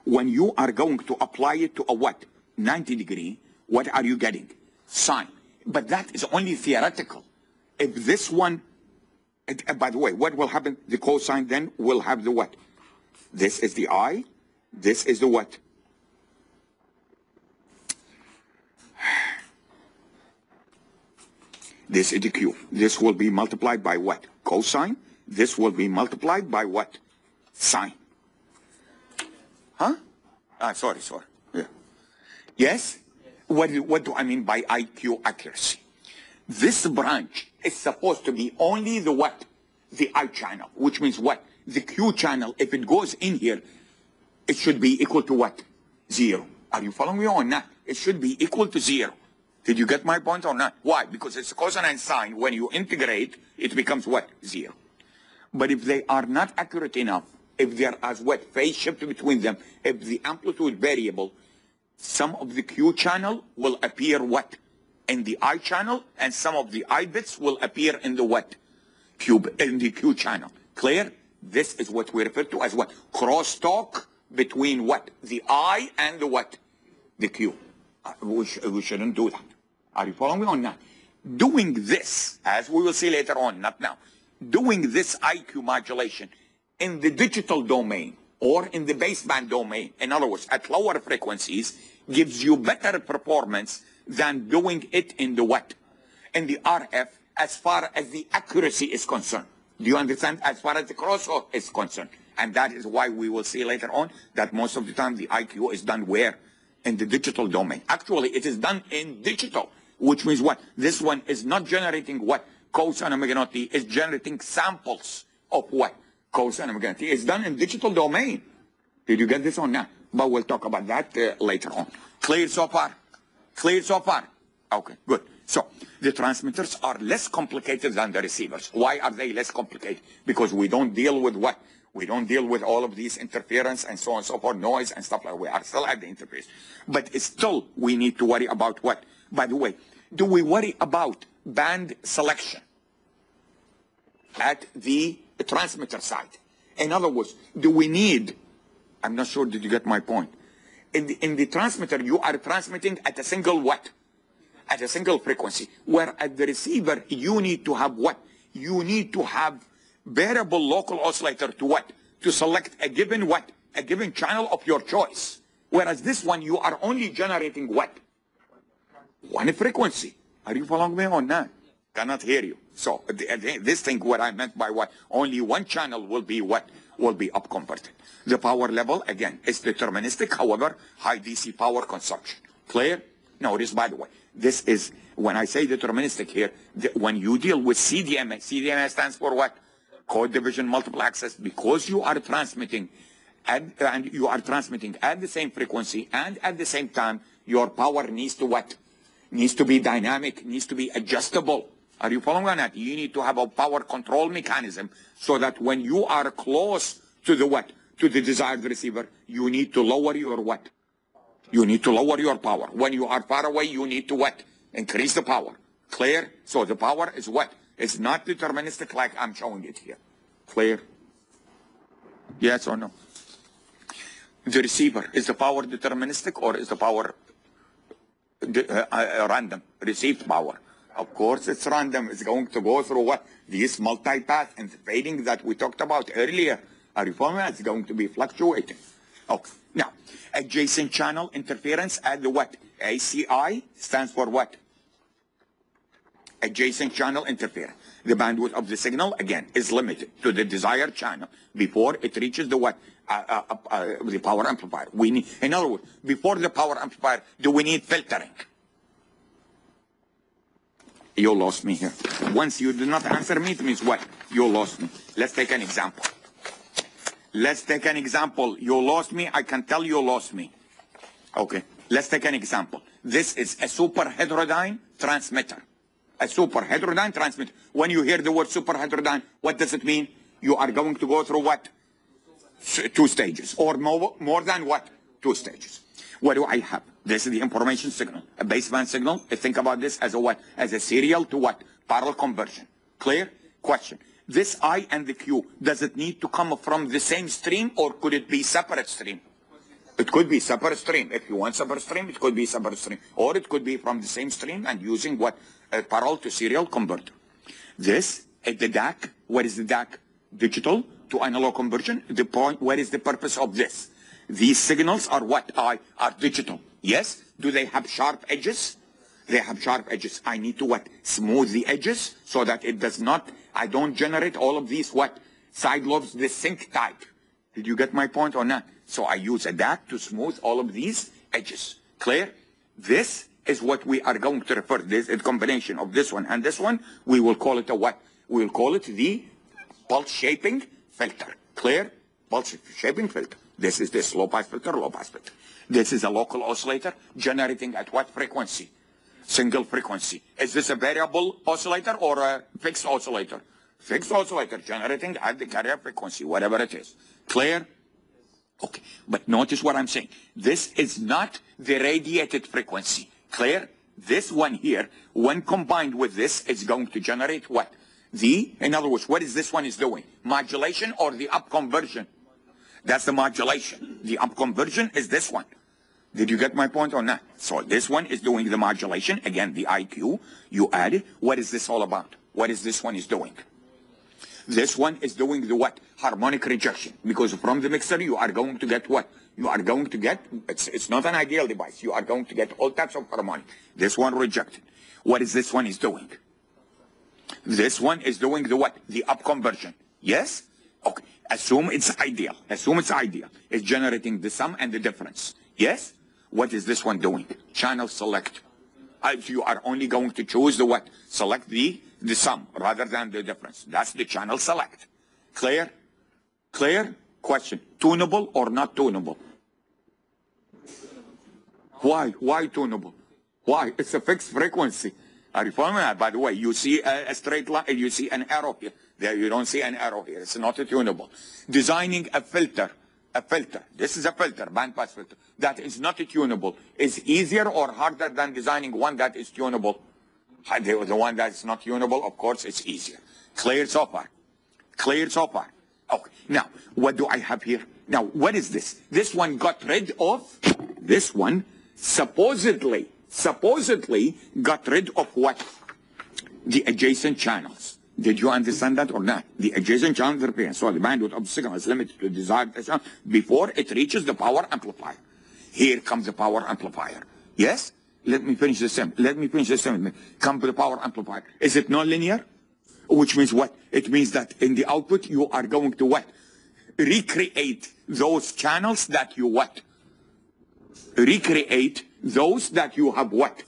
When you are going to apply it to a what? 90 degree, what are you getting? Sine. But that is only theoretical. If this one, and- by the way, what will happen? The cosine then will have the what? This is the I, this is the what? [sighs] This is the Q. This will be multiplied by what? cosine. This will be multiplied by what? Sine. Huh? Ah, sorry, sorry. Yeah. Yes? What, what do I mean by IQ accuracy? This branch is supposed to be only the what? The I channel, which means what? The Q channel, if it goes in here, it should be equal to what? Zero. Are you following me or not? It should be equal to zero. Did you get my point or not? Why? Because it's cosine and sine. When you integrate, it becomes what? Zero. But if they are not accurate enough, if there is what phase shift between them, if the amplitude variable, some of the Q channel will appear what? In the I channel, and some of the I bits will appear in the what? Q, in the Q channel. Clear? This is what we refer to as what? Crosstalk between what? The I and the what? The Q. Uh, We, sh- we shouldn't do that. Are you following me or not? Doing this, as we will see later on, not now, doing this IQ modulation in the digital domain or in the baseband domain, in other words, at lower frequencies, gives you better performance than doing it in the what? In the RF, as far as the accuracy is concerned. Do you understand? As far as the crosstalk is concerned. And that is why we will see later on that most of the time the IQ is done where? In the digital domain. Actually, it is done in digital, which means what? This one is not generating what? Cosine omega naught t. It's generating samples of what? Cosine naught t. It's done in digital domain. Did you get this or not? But we'll talk about that uh, later on. Clear so far? Clear so far? Okay, good. So the transmitters are less complicated than the receivers. Why are they less complicated? Because we don't deal with what? We don't deal with all of these interference and so on and so forth, noise and stuff like that. We are still at the interface. But still, we need to worry about what? By the way, do we worry about band selection? at the transmitter side. In other words, do we need, I'm not sure, did you get my point? In the, in the transmitter, you are transmitting at a single what? At a single frequency. Where at the receiver, you need to have what? You need to have variable local oscillator to what? To select a given what? A given channel of your choice. Whereas this one, you are only generating what? one frequency. Are you following me or not? Cannot hear you. So uh, th- uh, th- this thing, what I meant by what? Only one channel will be what? Will be up converted. The power level, again, is deterministic. However, high DC power consumption. Clear? Notice, by the way, this is, when I say deterministic here, the, when you deal with CDMA, CDMA stands for what? Code division multiple access. Because you are transmitting and you are transmitting at the same frequency and at the same time, your power needs to what? Needs to be dynamic, needs to be adjustable. Are you following on that? You need to have a power control mechanism so that when you are close to the what? To the desired receiver, you need to lower your what? You need to lower your power. When you are far away, you need to what? Increase the power. Clear? So the power is what? It's not deterministic like I'm showing it here. Clear? Yes or no? The receiver, is the power deterministic or is the power uh, uh, random, received power. Of course, it's random. It's going to go through what? This multipath and fading that we talked about earlier. You following? It's going to be fluctuating. Okay. Now, adjacent channel interference at the what? ACI stands for what? Adjacent channel interference. The bandwidth of the signal, again, is limited to the desired channel before it reaches the what? Uh, uh, uh, the power amplifier. We need, in other words, before the power amplifier, do we need filtering? You lost me here. Once you do not answer me, it means what? You lost me. Let's take an example. Let's take an example. You lost me. I can tell you lost me. Okay. Let's take an example. This is a super heterodyne transmitter. A super heterodyne transmitter. When you hear the word super heterodyne, what does it mean? You are going to go through what? Two stages. Or more, more than what? Two stages. What do I have? This is the information signal. A baseband signal. Think about this as a what? As a serial to what? Parallel conversion. Clear? Question. This I and the Q, does it need to come from the same stream or could it be separate stream? It could be separate stream. If you want separate stream, it could be separate stream. Or it could be from the same stream and using what? A parallel to serial converter. This, at the DAC, what is the DAC? Digital to analog conversion. The point, what is the purpose of this? These signals are what? I are digital. Yes? Do they have sharp edges? They have sharp edges. I need to what? Smooth the edges so that it does not I don't generate all of these what? Side lobes, the sinc type. Did you get my point or not? So I use a DAC to smooth all of these edges. Clear? This is what we are going to refer. This is a combination of this one and this one. We will call it a what? We will call it the pulse shaping filter. Clear? Pulse shaping filter. This is low pass filter, low pass filter. This is a local oscillator generating at what frequency? Single frequency. Is this a variable oscillator or a fixed oscillator? Fixed oscillator generating at the carrier frequency, whatever it is. Clear? Okay, but notice what I'm saying. This is not the radiated frequency. Clear? This one here, when combined with this, is going to generate what? The, in other words, what is this one is doing? Modulation or the up conversion? That's the modulation. The up conversion is this one. Did you get my point or not? So this one is doing the modulation. Again, the IQ. You add. What is this all about? What is this one is doing? This one is doing the what? Harmonic rejection. Because from the mixer, you are going to get what? You are going to get, it's, it's not an ideal device. You are going to get all types of harmonic. This one rejected. What is this one is doing? This one is doing the what? The up conversion. Yes? Okay. Assume it's ideal. Assume it's ideal. It's generating the sum and the difference. Yes? What is this one doing? Channel select. Uh, you are only going to choose the what? Select the, the sum rather than the difference. That's the channel select. Clear? Clear? Question. Tunable or not tunable? Why? Why tunable? Why? It's a fixed frequency. Are you following that? By the way, you see a, a straight line, you see an arrow here. There, you don't see an arrow here. It's not tunable. Designing a filter, a filter. This is a filter, bandpass filter. That is not tunable. Is easier or harder than designing one that is tunable? The, the one that is not tunable, of course, it's easier. Clear so far. Clear so far. Okay. Now, what do I have here? Now, what is this? This one got rid of, this one supposedly, supposedly got rid of what? The adjacent channels. Did you understand that or not? The adjacent channels are So the bandwidth of the signal is limited to the desired channel before it reaches the power amplifier. Here comes the power amplifier. Yes? Let me finish the sentence. Let me finish the sentence. Come to the power amplifier. Is it non-linear? Which means what? It means that in the output you are going to what? Recreate those channels that you what? Recreate those that you have what?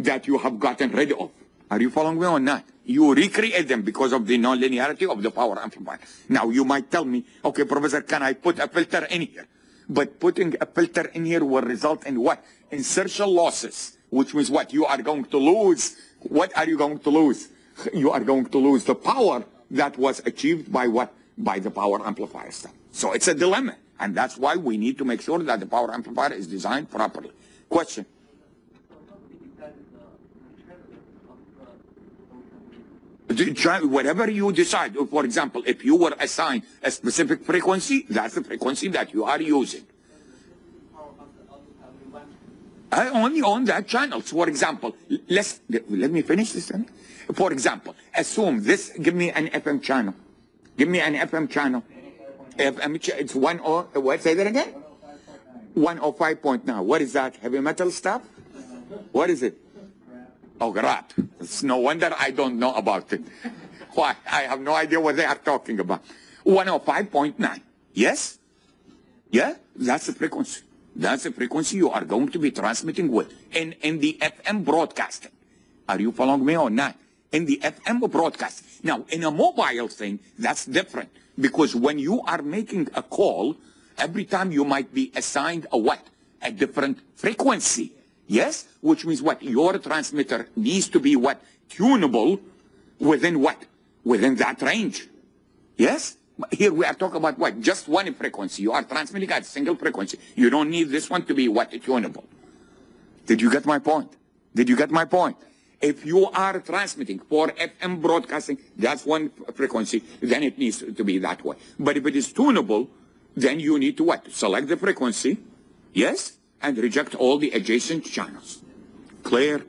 That you have gotten rid of. Are you following me or not? You recreate them because of the non-linearity of the power amplifier. Now you might tell me, okay, Professor, can I put a filter in here? But putting a filter in here will result in what? Insertion losses, which means what? You are going to lose. What are you going to lose? You are going to lose the power that was achieved by what? By the power amplifier stuff. So it's a dilemma. And that's why we need to make sure that the power amplifier is designed properly. Question. Try, whatever you decide, for example, if you were assigned a specific frequency, that's the frequency that you are using. I only on that channel. So for example, let's let me finish this. Thing. For example, assume this. Give me an FM channel. Give me an FM channel. FM. It's one or what? Say that again. One oh five point now. What is that? Heavy metal stuff? What is it? Oh, rap. It's no wonder I don't know about it. Why? I have no idea what they are talking about. 105.9. Yes? Yeah? That's the frequency. That's the frequency you are going to be transmitting with in, in the FM broadcasting. Are you following me or not? In the FM broadcast. Now, in a mobile thing, that's different. Because when you are making a call, every time you might be assigned a what? A different frequency. Yes? Which means what? Your transmitter needs to be what? Tunable within what? Within that range. Yes? Here we are talking about what? Just one frequency. You are transmitting at a single frequency. You don't need this one to be what? Tunable. Did you get my point? Did you get my point? If you are transmitting for FM broadcasting, that's one frequency, then it needs to be that way. But if it is tunable, then you need to what? Select the frequency. Yes? And reject all the adjacent channels. Clear?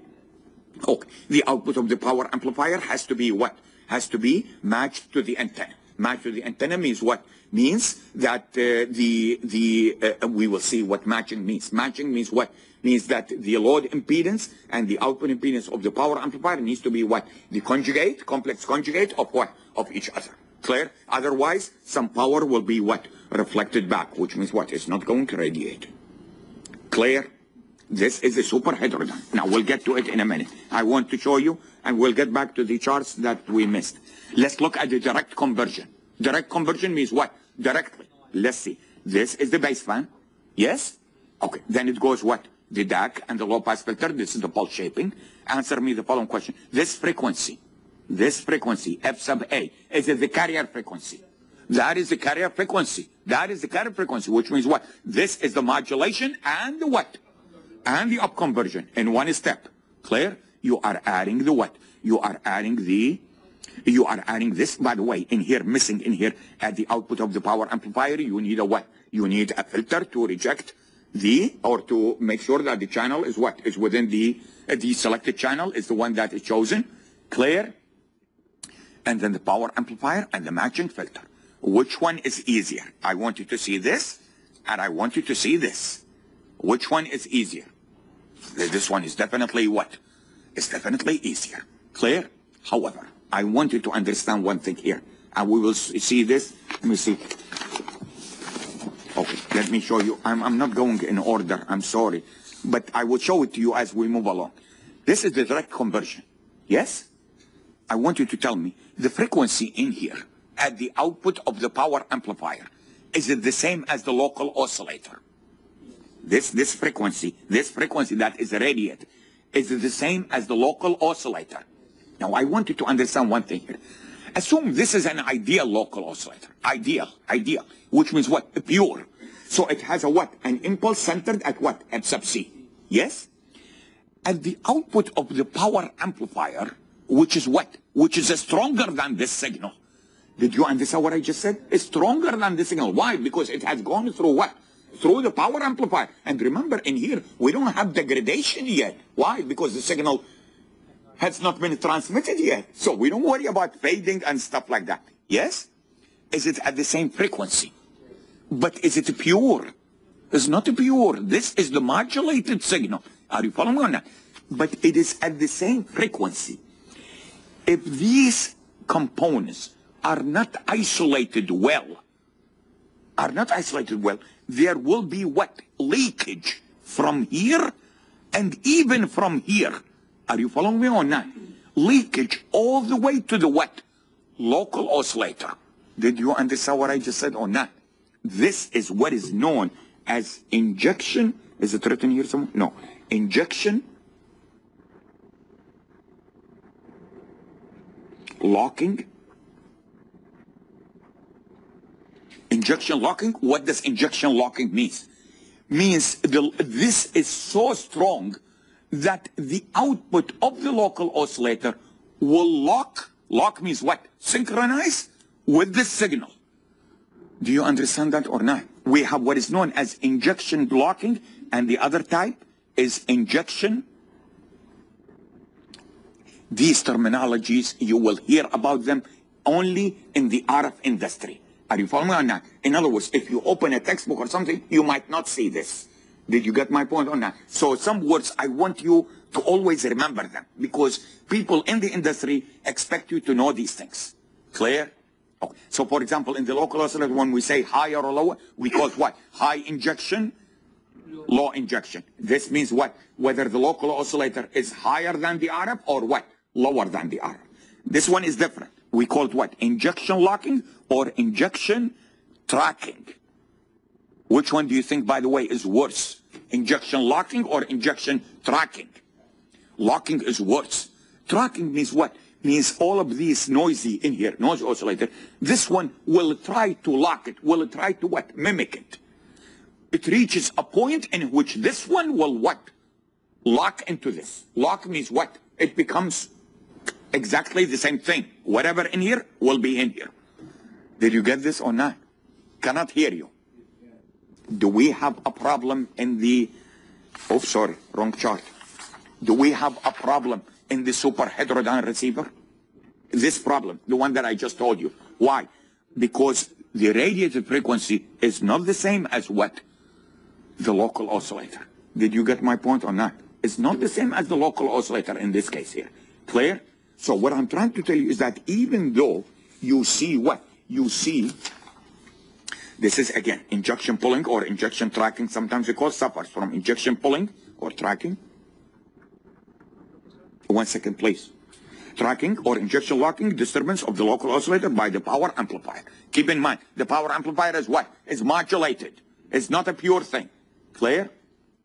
Okay. The output of the power amplifier has to be what? Has to be matched to the antenna. Matched to the antenna means what? Means that uh, the the uh, we will see what matching means. Matching means what? Means that the load impedance and the output impedance of the power amplifier needs to be what? The conjugate, complex conjugate of what? Of each other. Clear? Otherwise, some power will be what? Reflected back, which means what? It's not going to radiate. Clear? This is a super heterodyne. Now we'll get to it in a minute. I want to show you, and we'll get back to the charts that we missed. Let's look at the direct conversion. Direct conversion means what? Directly. Let's see. This is the baseband. Yes? Okay. Then it goes what? The DAC and the low pass filter. This is the pulse shaping. Answer me the following question. This frequency, this frequency, F sub A, is it the carrier frequency? That is the carrier frequency. That is the carrier frequency, which means what? This is the modulation and the what? And the up conversion in one step. Clear? You are adding the what? You are adding the you are adding this, by the way, in here, missing in here, at the output of the power amplifier, you need a what? You need a filter to reject the, or to make sure that the channel is what? Is within the, the selected channel is the one that is chosen. Clear? And then the power amplifier and the matching filter. Which one is easier? I want you to see this, and I want you to see this. Which one is easier? This one is definitely what? It's definitely easier. Clear? However, I want you to understand one thing here. And we will see this. Let me see. Okay, let me show you. I'm, I'm not going in order. I'm sorry. But I will show it to you as we move along. This is the direct conversion. Yes? I want you to tell me the frequency in here at the output of the power amplifier. Is it the same as the local oscillator? This, this frequency, this frequency that is radiated, is it the same as the local oscillator? Now, I want you to understand one thing here. Assume this is an ideal local oscillator. Ideal, ideal, which means what? Pure. So it has a what? An impulse centered at what? At sub C. Yes? At the output of the power amplifier, which is what? Which is stronger than this signal. Did you understand what I just said? It's stronger than the signal. Why? Because it has gone through what? Through the power amplifier. And remember, in here, we don't have degradation yet. Why? Because the signal has not been transmitted yet. So we don't worry about fading and stuff like that. Yes? Is it at the same frequency? But is it pure? It's not pure. This is the modulated signal. Are you following on that? But it is at the same frequency. If these components are not isolated well, are not isolated well, there will be what? Leakage from here and even from here. Are you following me or not? Leakage all the way to the what? Local oscillator. Did you understand what I just said or not? This is what is known as injection. Is it written here somewhere? No. Injection locking. Injection locking. What does injection locking means? Means the, this is so strong that the output of the local oscillator will lock. Lock means what? Synchronize with the signal. Do you understand that or not? We have what is known as injection blocking, and the other type is injection. These terminologies, you will hear about them only in the RF industry. Are you following me or not? In other words, if you open a textbook or something, you might not see this. Did you get my point on that? So some words, I want you to always remember them because people in the industry expect you to know these things. Clear? Okay. So for example, in the local oscillator, when we say higher or lower, we call it what? High injection, low injection. This means what? Whether the local oscillator is higher than the RF or what? Lower than the RF. This one is different. We call it what? Injection locking or injection tracking. Which one do you think, by the way, is worse? Injection locking or injection tracking? Locking is worse. Tracking means what? Means all of these noisy in here, noise oscillator. This one will try to lock it, will try to what? Mimic it. It reaches a point in which this one will what? Lock into this. Lock means what? It becomes exactly the same thing. Whatever in here will be in here. Did you get this or not? Cannot hear you. Do we have a problem in the, oh, sorry, wrong chart. Do we have a problem in the super heterodyne receiver? This problem, the one that I just told you. Why? Because the radiated frequency is not the same as what? The local oscillator. Did you get my point or not? It's not the same as the local oscillator in this case here. Clear? So what I'm trying to tell you is that even though you see what? You see, this is again, injection pulling or injection tracking. Sometimes we call suffers from injection pulling or tracking. One second, please. Tracking or injection locking disturbance of the local oscillator by the power amplifier. Keep in mind, the power amplifier is what? It's modulated. It's not a pure thing. Clear?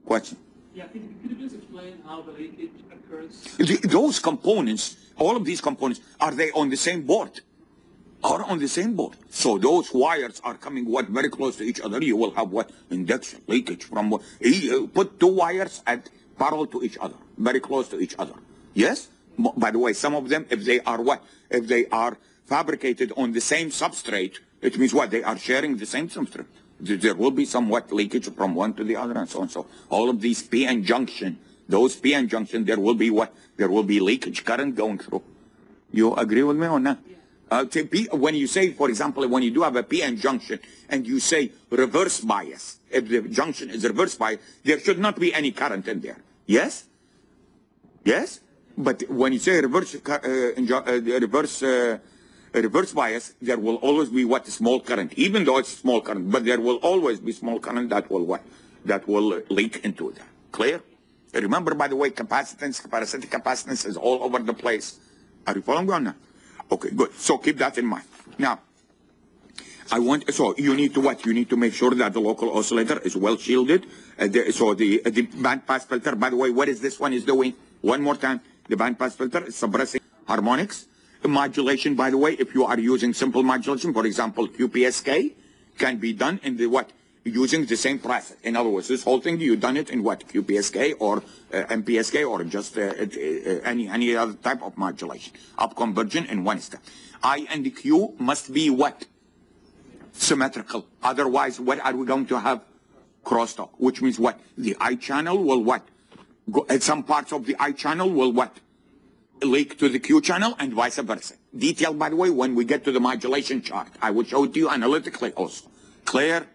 Question? Yeah, could you, could you please explain how the leakage occurs? The- those components, all of these components, are they on the same board? Are on the same board. So those wires are coming what very close to each other. You will have what induction leakage from what? you uh, Put two wires at parallel to each other, very close to each other. Yes. By the way, some of them, if they are what? If they are fabricated on the same substrate, it means what? They are sharing the same substrate. There there will be somewhat leakage from one to the other and so on. So all of these PN junction, those PN junctions, there will be what? There will be leakage current going through. You agree with me or not? Uh, to P, when you say, for example, when you do have a PN junction and you say reverse bias, if the junction is reverse bias, there should not be any current in there. Yes? Yes? But when you say reverse, uh, uh, reverse, uh, reverse bias, there will always be what small current, even though it's small current, but there will always be small current that will what, that will uh, leak into that. Clear? Remember, by the way, capacitance, parasitic capacitance is all over the place. Are you following me or not? Okay, good. So keep that in mind. Now, I want, so you need to what? You need to make sure that the local oscillator is well shielded. Uh, the, so the, uh, the band pass filter, by the way, what is this one is doing? One more time. The band pass filter is suppressing harmonics. Modulation, by the way, if you are using simple modulation, for example, QPSK, can be done in the what? Using the same process. In other words, this whole thing, you done it in what? QPSK or uh, MPSK or just uh, uh, any, any other type of modulation. Up conversion in one step. I and Q must be what? symmetrical. Otherwise, what are we going to have? Crosstalk, which means what? The I channel will what? Go, at some parts of the I channel will what? Leak to the Q channel and vice versa. Detail, by the way, when we get to the modulation chart. I will show it to you analytically also. Clear?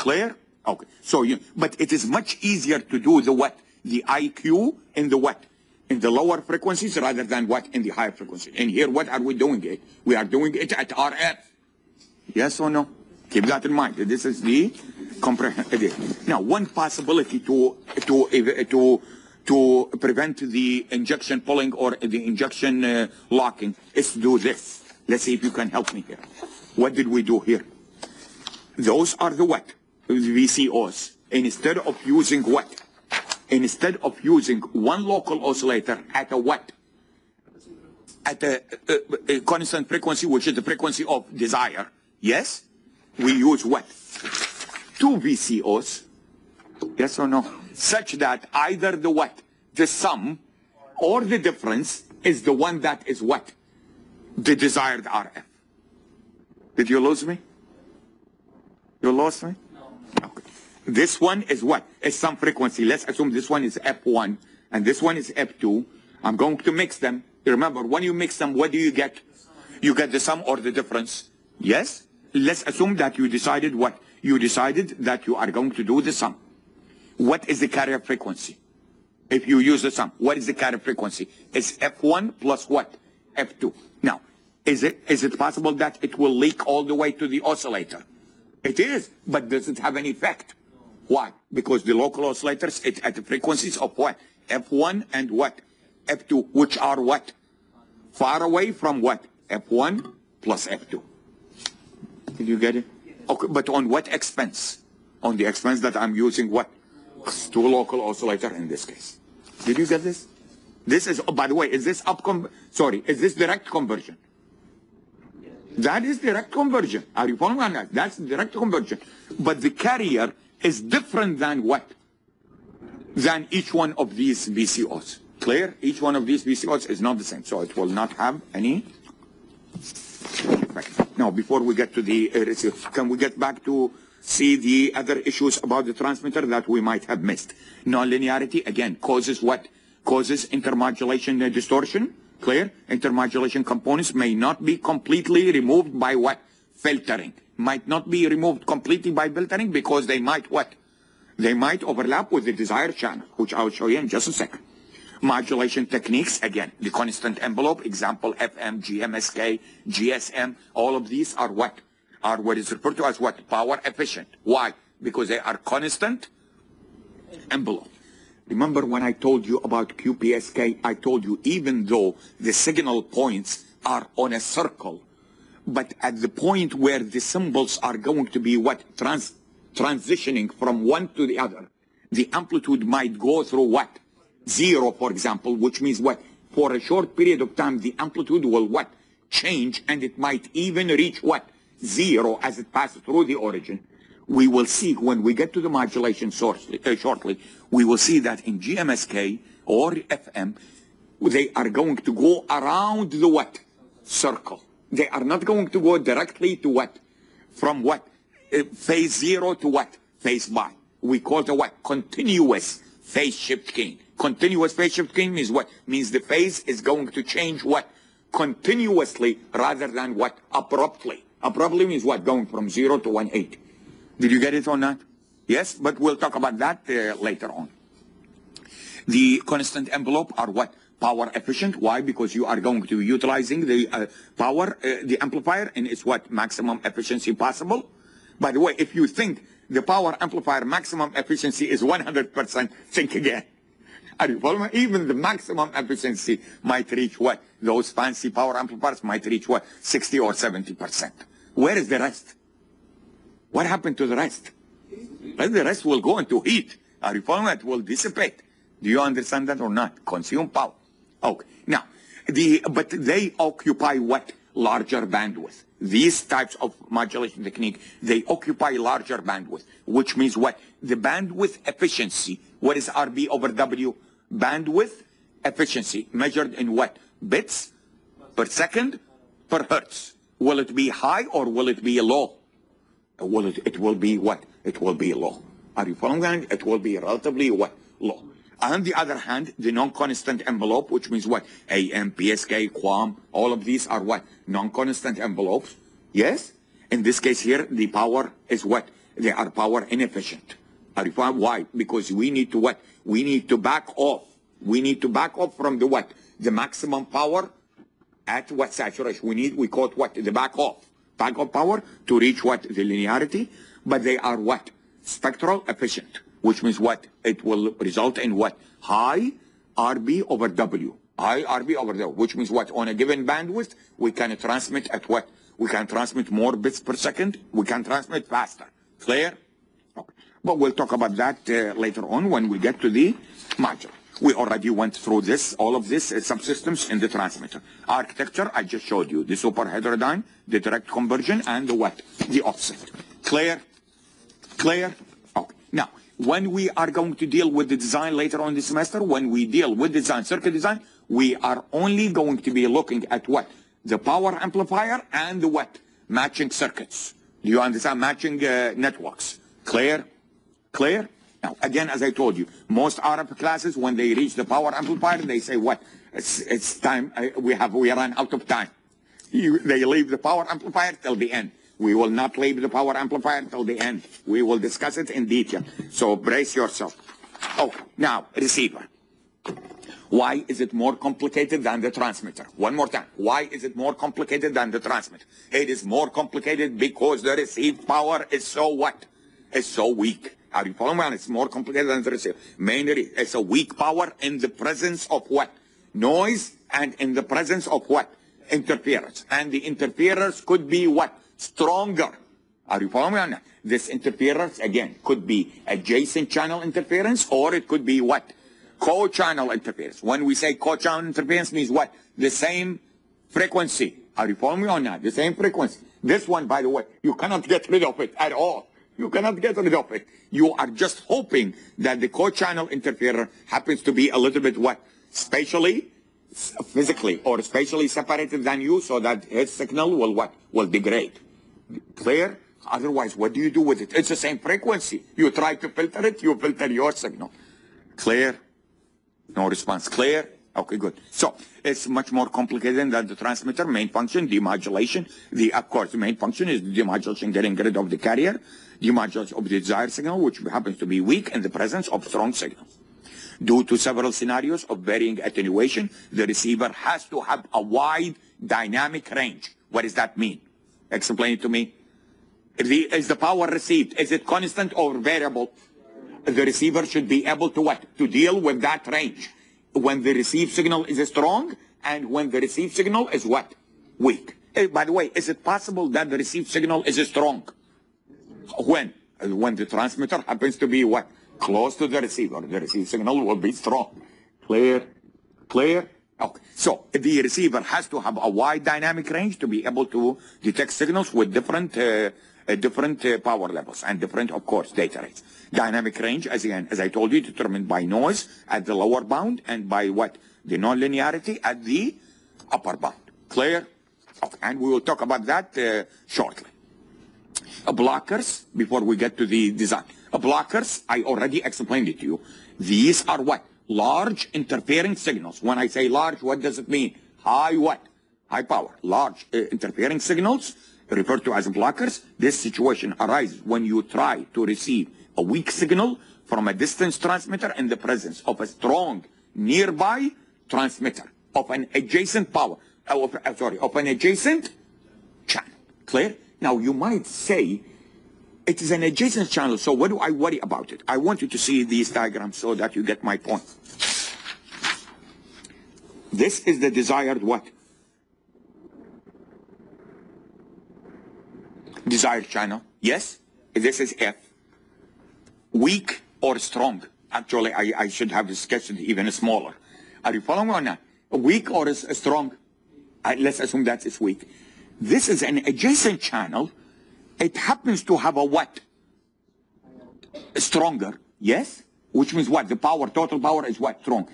Clear? Okay. So you, but it is much easier to do the what? The IQ in the what? In the lower frequencies rather than what? In the higher frequency. And here, what are we doing it? We are doing it at RF. Yes or no? Keep that in mind. This is the comprehension. Now, one possibility to to to to prevent the injection pulling or the injection uh, locking is to do this. Let's see if you can help me here. What did we do here? Those are the what? VCOs. Instead of using what? Instead of using one local oscillator at a what? At a, a, a constant frequency, which is the frequency of desire. Yes? We use what? Two VCOs. Yes or no? Such that either the what? The sum or the difference is the one that is what? The desired RF. Did you lose me? You lost me? This one is what? It's some frequency. Let's assume this one is F1 and this one is F2. I'm going to mix them. Remember, when you mix them, what do you get? You get the sum or the difference. Yes? Let's assume that you decided what? You decided that you are going to do the sum. What is the carrier frequency? If you use the sum, what is the carrier frequency? It's F1 plus what? F2. Now, is it is it possible that it will leak all the way to the oscillator? It is, but does it have any effect? Why? Because the local oscillators at the frequencies of what? F1 and what? F2, which are what? Far away from what? F1 plus F2. Did you get it? Okay, but on what expense? On the expense that I'm using what? Two local oscillator in this case. Did you get this? This is, oh, by the way, is this up, sorry, is this direct conversion? That is direct conversion. Are you following on that? That's direct conversion. But the carrier is different than what? Than each one of these VCOs. Clear? Each one of these VCOs is not the same. So it will not have any. Now, before we get to the uh, can we get back to see the other issues about the transmitter that we might have missed? Nonlinearity, again, causes what? Causes intermodulation uh, distortion. Clear? Intermodulation components may not be completely removed by what? Filtering. Might not be removed completely by filtering because they might what? They might overlap with the desired channel, which I'll show you in just a second. Modulation techniques, again, the constant envelope, example, FM, GMSK, GSM, all of these are what? Are what is referred to as what? Power efficient. Why? Because they are constant envelope. Remember when I told you about QPSK, I told you even though the signal points are on a circle, but at the point where the symbols are going to be what? Trans transitioning from one to the other, the amplitude might go through what? Zero, for example, which means what? For a short period of time, the amplitude will what? Change, and it might even reach what? Zero as it passes through the origin. We will see when we get to the modulation source uh, shortly, we will see that in GMSK or FM, they are going to go around the what? Circle. They are not going to go directly to what? From what? Uh, phase zero to what? Phase pi. We call it what? Continuous phase shift gain. Continuous phase shift gain means what? Means the phase is going to change what? Continuously rather than what? Abruptly. Abruptly means what? Going from zero to 180. Did you get it or not? Yes, but we'll talk about that uh, later on. The constant envelope are what? Power efficient. Why? Because you are going to be utilizing the uh, power, uh, the amplifier, and it's what? Maximum efficiency possible. By the way, if you think the power amplifier maximum efficiency is 100%, think again. Are you following? Even the maximum efficiency might reach what? Those fancy power amplifiers might reach what? 60 or 70%. Where is the rest? What happened to the rest? The rest will go into heat. Are you following? It will dissipate. Do you understand that or not? Consume power. Okay. Now, the but they occupy what? Larger bandwidth. These types of modulation technique, they occupy larger bandwidth, which means what? The bandwidth efficiency. What is RB over W? Bandwidth efficiency measured in what? Bits per second per hertz. Will it be high or will it be low? Will it, it will be what? It will be low. Are you following? It will be relatively what? Low. On the other hand, the non-constant envelope, which means what? AM, PSK, QAM, all of these are what? Non-constant envelopes. Yes? In this case here, the power is what? They are power inefficient. Why? Because we need to what? We need to back off. We need to back off from the what? The maximum power at what saturation? We need, we call it what? The back off. Back off power to reach what? The linearity. But they are what? Spectral efficient, which means what? It will result in what? High RB over W. High RB over W, which means what? On a given bandwidth, we can transmit at what? We can transmit more bits per second. We can transmit faster. Clear? Okay. But we'll talk about that uh, later on when we get to the module. We already went through this, all of this uh, subsystems in the transmitter. Architecture, I just showed you. The super heterodyne, the direct conversion, and the what? The offset. Clear? Clear? Okay. Now, when we are going to deal with the design later on this semester, when we deal with design, circuit design, we are only going to be looking at what? The power amplifier and the what? Matching circuits. Do you understand? Matching uh, networks. Clear? Clear? Now, again, as I told you, most RF classes, when they reach the power amplifier, they say, what? It's, it's time, uh, we have, we run out of time. You, they leave the power amplifier till the end. We will not leave the power amplifier until the end. We will discuss it in detail. So brace yourself. Okay, now, receiver. Why is it more complicated than the transmitter? One more time. Why is it more complicated than the transmitter? It is more complicated because the received power is so what? It's so weak. Are you following me? It's more complicated than the receiver. Mainly, it's a weak power in the presence of what? Noise and in the presence of what? Interference. And the interference could be what? Stronger. Are you following me on that? This interference, again, could be adjacent channel interference or it could be what? Co-channel interference. When we say co-channel interference means what? The same frequency. Are you following me on that? The same frequency. This one, by the way, you cannot get rid of it at all. You cannot get rid of it. You are just hoping that the co-channel interferer happens to be a little bit what? Spatially, physically, or spatially separated than you so that his signal will what? Will degrade. Clear? Otherwise, what do you do with it? It's the same frequency. You try to filter it, you filter your signal. Clear? No response. Clear? Okay, good. So it's much more complicated than the transmitter. Main function, demodulation. The, of course, the main function is demodulation, getting rid of the carrier, demodulation of the desired signal, which happens to be weak in the presence of strong signal. Due to several scenarios of varying attenuation, the receiver has to have a wide dynamic range. What does that mean? Explain it to me. The, is the power received, is it constant or variable? The receiver should be able to what? To deal with that range. When the received signal is strong and when the received signal is what? Weak. Eh, by the way, is it possible that the received signal is strong? When? When the transmitter happens to be what? Close to the receiver. The received signal will be strong. Clear? Clear? Okay. So the receiver has to have a wide dynamic range to be able to detect signals with different uh, uh, different uh, power levels and different, of course, data rates. Dynamic range, as again, as I told you, determined by noise at the lower bound and by what? The nonlinearity at the upper bound. Clear? Okay. And we will talk about that uh, shortly. Blockers, before we get to the design. Blockers, I already explained it to you. These are what? Large interfering signals. When I say large, what does it mean? High what? High power. Large uh, interfering signals referred to as blockers. This situation arises when you try to receive a weak signal from a distance transmitter in the presence of a strong nearby transmitter of an adjacent power, uh, of, uh, sorry, of an adjacent channel. Clear? Now you might say it is an adjacent channel, so what do I worry about it? I want you to see these diagrams so that you get my point. This is the desired what? Desired channel. Yes? This is F. Weak or strong? Actually, I, I should have sketched it even smaller. Are you following or not? Weak or is strong? Uh, let's assume that it's weak. This is an adjacent channel. It happens to have a what? Stronger. Yes? Which means what? The power, total power is what? Strong.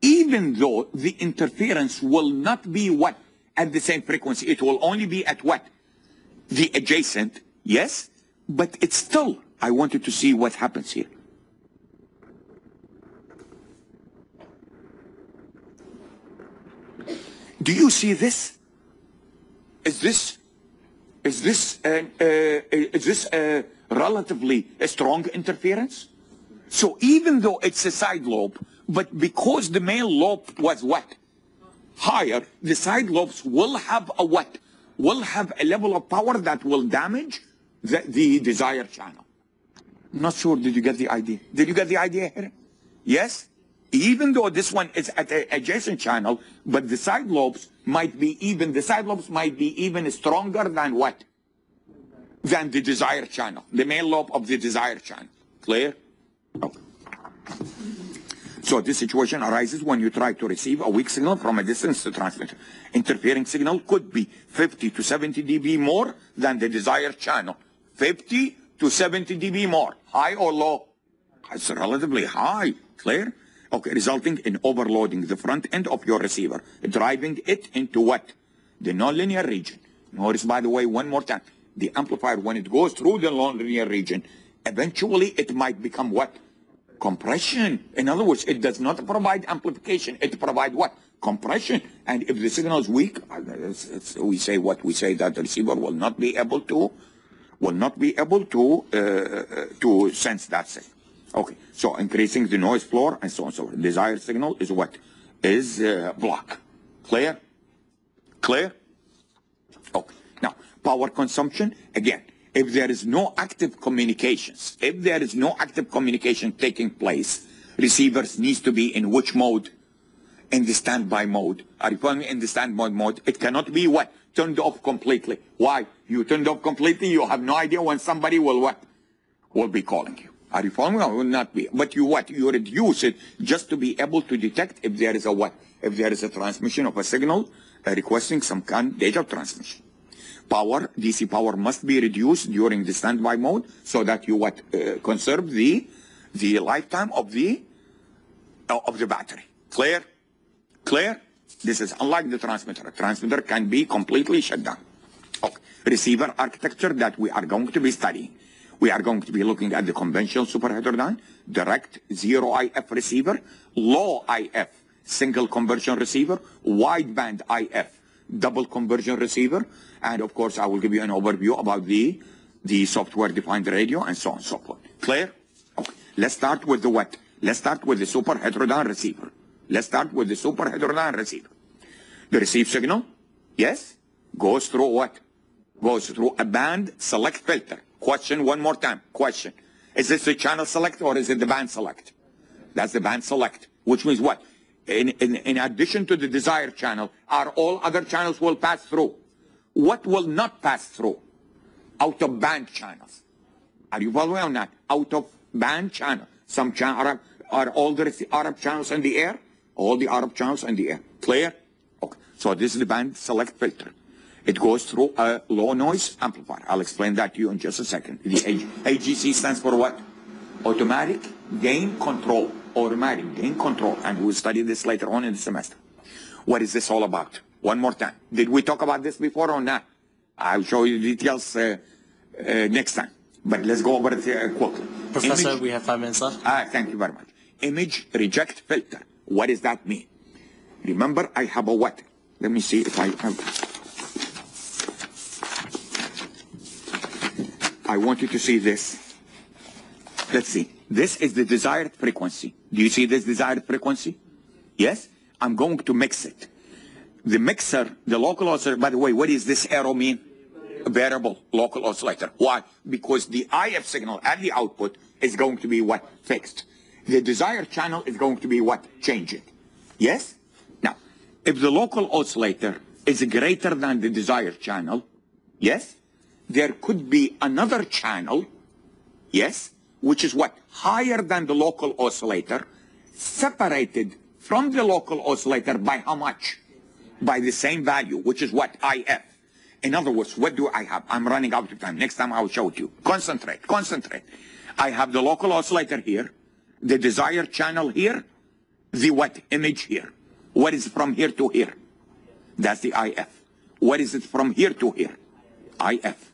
Even though the interference will not be what? At the same frequency. It will only be at what? The adjacent. Yes? But it's still, I wanted to see what happens here. Do you see this? Is this is this uh, uh, is this a relatively a strong interference? So even though it's a side lobe, but because the main lobe was what higher, the side lobes will have a what will have a level of power that will damage the, the desired channel. I'm not sure. Did you get the idea? Did you get the idea here? Yes even though this one is at the adjacent channel, but the side lobes might be even, the side lobes might be even stronger than what? Than the desired channel, the main lobe of the desired channel. Clear? Okay. So this situation arises when you try to receive a weak signal from a distance to transmitter. Interfering signal could be 50 to 70 dB more than the desired channel. 50 to 70 dB more. High or low? It's relatively high. Clear? Okay, resulting in overloading the front end of your receiver, driving it into what? The nonlinear region. Notice, by the way, one more time. The amplifier, when it goes through the nonlinear region, eventually it might become what? Compression. In other words, it does not provide amplification. It provides what? Compression. And if the signal is weak, uh, it's, it's, we say what? We say that the receiver will not be able to, will not be able to, uh, uh to sense that signal. Okay, so increasing the noise floor and so on and so forth. Desired signal is what? Is uh, block. Clear? Clear? Okay. Now, power consumption, again, if there is no active communications, if there is no active communication taking place, receivers needs to be in which mode? In the standby mode. Are you? In the standby mode, it cannot be what? Turned off completely. Why? You turned off completely, you have no idea when somebody will what? Will be calling you. Are you will not be. But you what? You reduce it just to be able to detect if there is a what? If there is a transmission of a signal uh, requesting some kind of data transmission. Power, DC power must be reduced during the standby mode so that you what? Uh, conserve the the lifetime of the uh, of the battery. Clear? Clear? This is unlike the transmitter. A transmitter can be completely shut down. Okay. Receiver architecture that we are going to be studying we are going to be looking at the conventional superheterodyne, direct zero IF receiver, low IF single conversion receiver, wideband IF, double conversion receiver, and of course I will give you an overview about the, the software-defined radio and so on and so forth. Clear? Okay. Let's start with the what? Let's start with the super heterodyne receiver. Let's start with the super heterodyne receiver. The receive signal, yes, goes through what? Goes through a band select filter. Question one more time. Question. Is this the channel select or is it the band select? That's the band select, which means what? In, in, in addition to the desired channel, are all other channels will pass through. What will not pass through? Out of band channels. Are you following or? Out of band channel. Some channel, Arab, are all the Arab channels in the air? All the Arab channels in the air. Clear? Okay. So this is the band select filter. It goes through a low noise amplifier. I'll explain that to you in just a second. The AGC stands for what? Automatic gain control. Automatic gain control. And we'll study this later on in the semester. What is this all about? One more time. Did we talk about this before or not? I'll show you the details uh, uh, next time. But let's go over it uh, quickly. Professor, Image- we have five minutes left. Ah, thank you very much. Image reject filter. What does that mean? Remember, I have a what? Let me see if I have. I want you to see this. Let's see. This is the desired frequency. Do you see this desired frequency? Yes? I'm going to mix it. The mixer, the local oscillator, by the way, what does this arrow mean? A variable local oscillator. Why? Because the IF signal at the output is going to be what? Fixed. The desired channel is going to be what? Changing. Yes? Now, if the local oscillator is greater than the desired channel, yes, there could be another channel, yes, which is what? Higher than the local oscillator, separated from the local oscillator by how much? By the same value, which is what? IF. In other words, what do I have? I'm running out of time. Next time I'll show it to you. Concentrate, concentrate. I have the local oscillator here, the desired channel here, the what? Image here. What is from here to here? That's the IF. What is it from here to here? IF.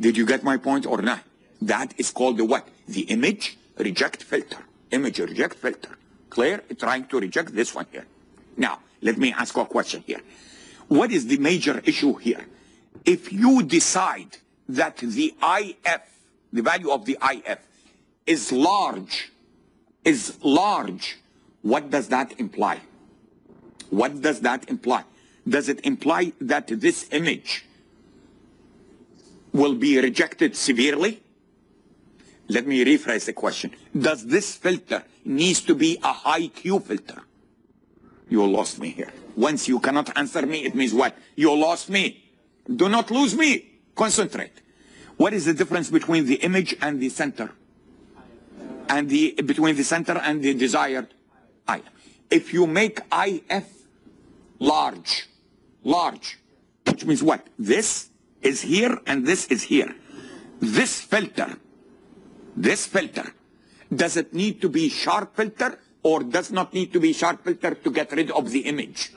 Did you get my point or not? That is called the what? The image reject filter. Image reject filter. Clear? Trying to reject this one here. Now, let me ask a question here. What is the major issue here? If you decide that the IF, the value of the IF, is large, is large, what does that imply? What does that imply? Does it imply that this image will be rejected severely? Let me rephrase the question. Does this filter needs to be a high Q filter? You lost me here. Once you cannot answer me, it means what? You lost me. Do not lose me. Concentrate. What is the difference between the image and the center? And the between the center and the desired I. If you make IF large, large, which means what? This is here and this is here. This filter, this filter, does it need to be sharp filter or does not need to be sharp filter to get rid of the image?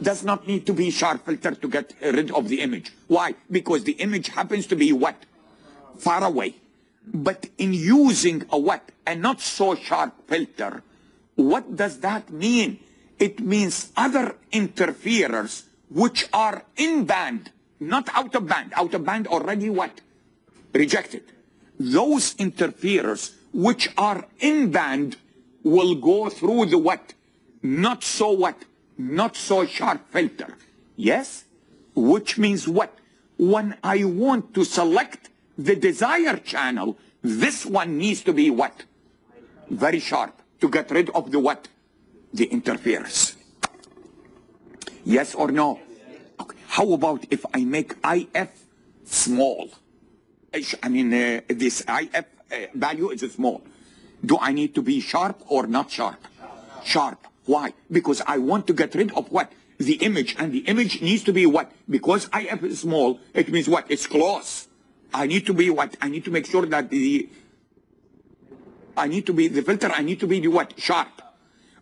Does not need to be sharp filter to get rid of the image. Why? Because the image happens to be what? Far away. But in using a what? A not so sharp filter, what does that mean? It means other interferers which are in band, not out of band. Out of band already what? Rejected. Those interferers which are in band will go through the what? Not so what? Not so sharp filter. Yes? Which means what? When I want to select the desired channel, this one needs to be what? Very sharp to get rid of the what? The interference. Yes or no? How about if I make IF small? I mean, uh, this IF uh, value is small. Do I need to be sharp or not sharp? Sharp. Why? Because I want to get rid of what? The image. And the image needs to be what? Because IF is small, it means what? It's close. I need to be what? I need to make sure that the, I need to be, the filter, I need to be the what? Sharp.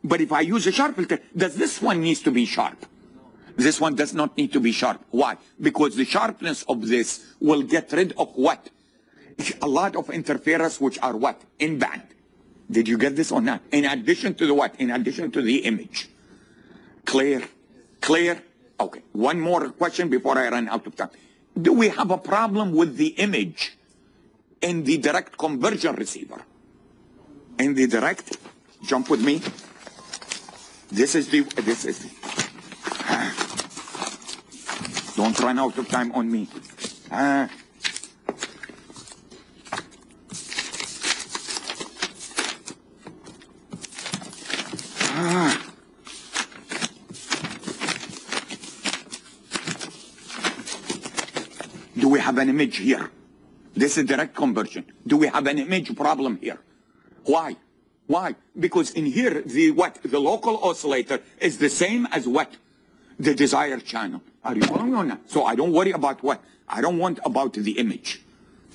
But if I use a sharp filter, does this one needs to be sharp? This one does not need to be sharp. Why? Because the sharpness of this will get rid of what? A lot of interference which are what? In band. Did you get this or not? In addition to the what? In addition to the image. Clear? Clear? Okay. One more question before I run out of time. Do we have a problem with the image in the direct conversion receiver? In the direct, jump with me. This is the, this is don't run out of time on me. Ah. Ah. Do we have an image here? This is direct conversion. Do we have an image problem here? Why? Why? Because in here, the what? The local oscillator is the same as what? The desired channel. Are you following or not? So I don't worry about what? I don't want about the image.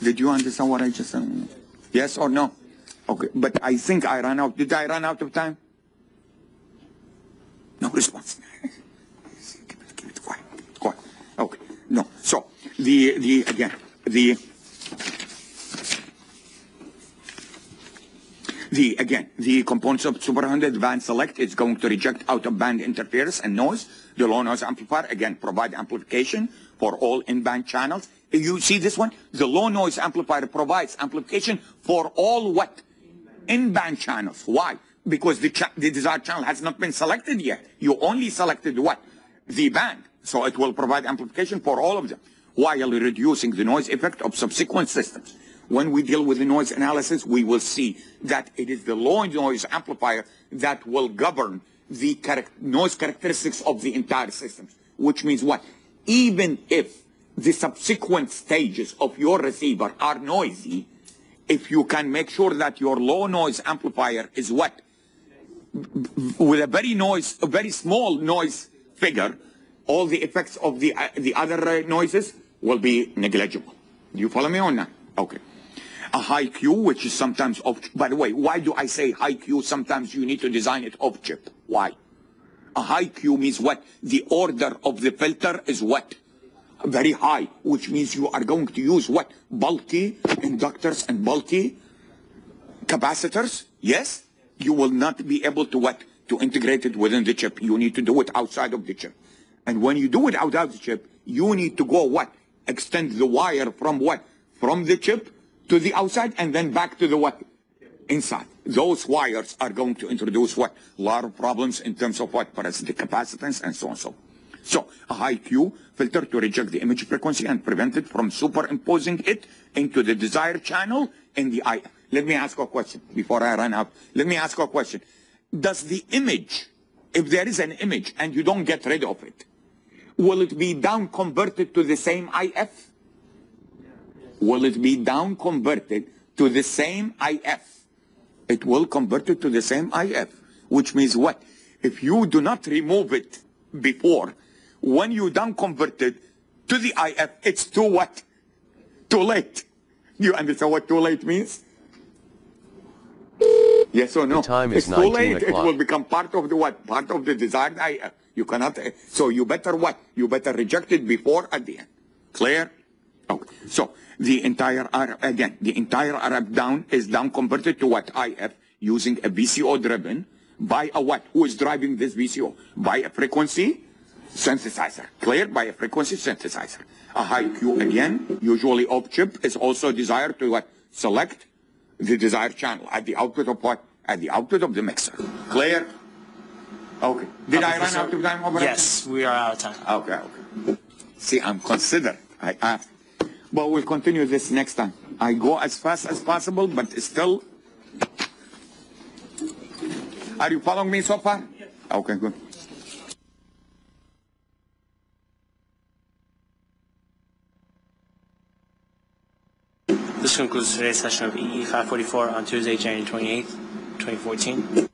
Did you understand what I just said? Yes or no? Okay, but I think I ran out. Did I run out of time? No response. [laughs] keep it quiet. Quiet. Okay. No. So the the again the the again the components of super 100 band select is going to reject out of band interference and noise. The low noise amplifier again provide amplification for all in-band channels. You see this one? The low noise amplifier provides amplification for all what? In-band channels. Why? Because the, cha- the desired channel has not been selected yet. You only selected what? The band. So it will provide amplification for all of them while reducing the noise effect of subsequent systems. When we deal with the noise analysis, we will see that it is the low noise amplifier that will govern the noise characteristics of the entire system. Which means what? Even if the subsequent stages of your receiver are noisy, if you can make sure that your low noise amplifier is what? with a very noise, a very small noise figure, all the effects of the uh, the other uh, noises will be negligible. Do you follow me or not? Okay. A high Q, which is sometimes off. By the way, why do I say high Q? Sometimes you need to design it off chip. Why? A high Q means what? The order of the filter is what? Very high, which means you are going to use what? Bulky inductors and bulky capacitors, yes, you will not be able to what? To integrate it within the chip. You need to do it outside of the chip. And when you do it outside of the chip, you need to go what? Extend the wire from what? From the chip to the outside and then back to the what? Inside. Those wires are going to introduce what? A lot of problems in terms of what? Parasitic capacitance and so on and so. So a high Q filter to reject the image frequency and prevent it from superimposing it into the desired channel in the eye. Let me ask a question before I run out. Let me ask a question. Does the image, if there is an image and you don't get rid of it, will it be down converted to the same IF? Will it be down converted to the same IF? It will convert it to the same IF, which means what? If you do not remove it before, when you down convert it to the IF, it's too what? Too late. You understand what too late means? Yes or no? The time is it's too 19 late. It will become part of the what? Part of the desired IF. You cannot. So you better what? You better reject it before at the end. Clear? Okay. So the entire R again, the entire RF down is down converted to what? IF using a VCO driven by a what? Who is driving this VCO? By a frequency synthesizer. Clear? By a frequency synthesizer. A high Q again, usually off chip, is also desired to what? Select the desired channel at the output of what? At the output of the mixer. Clear? Okay. Did I run out of time? Operator? Yes, we are out of time. Okay, okay. See, I'm considered. I asked. But we'll continue this next time. I go as fast as possible, but still. Are you following me so far? Yes. Okay, good. This concludes today's session of EE 544 on Tuesday, January 28th, 2014.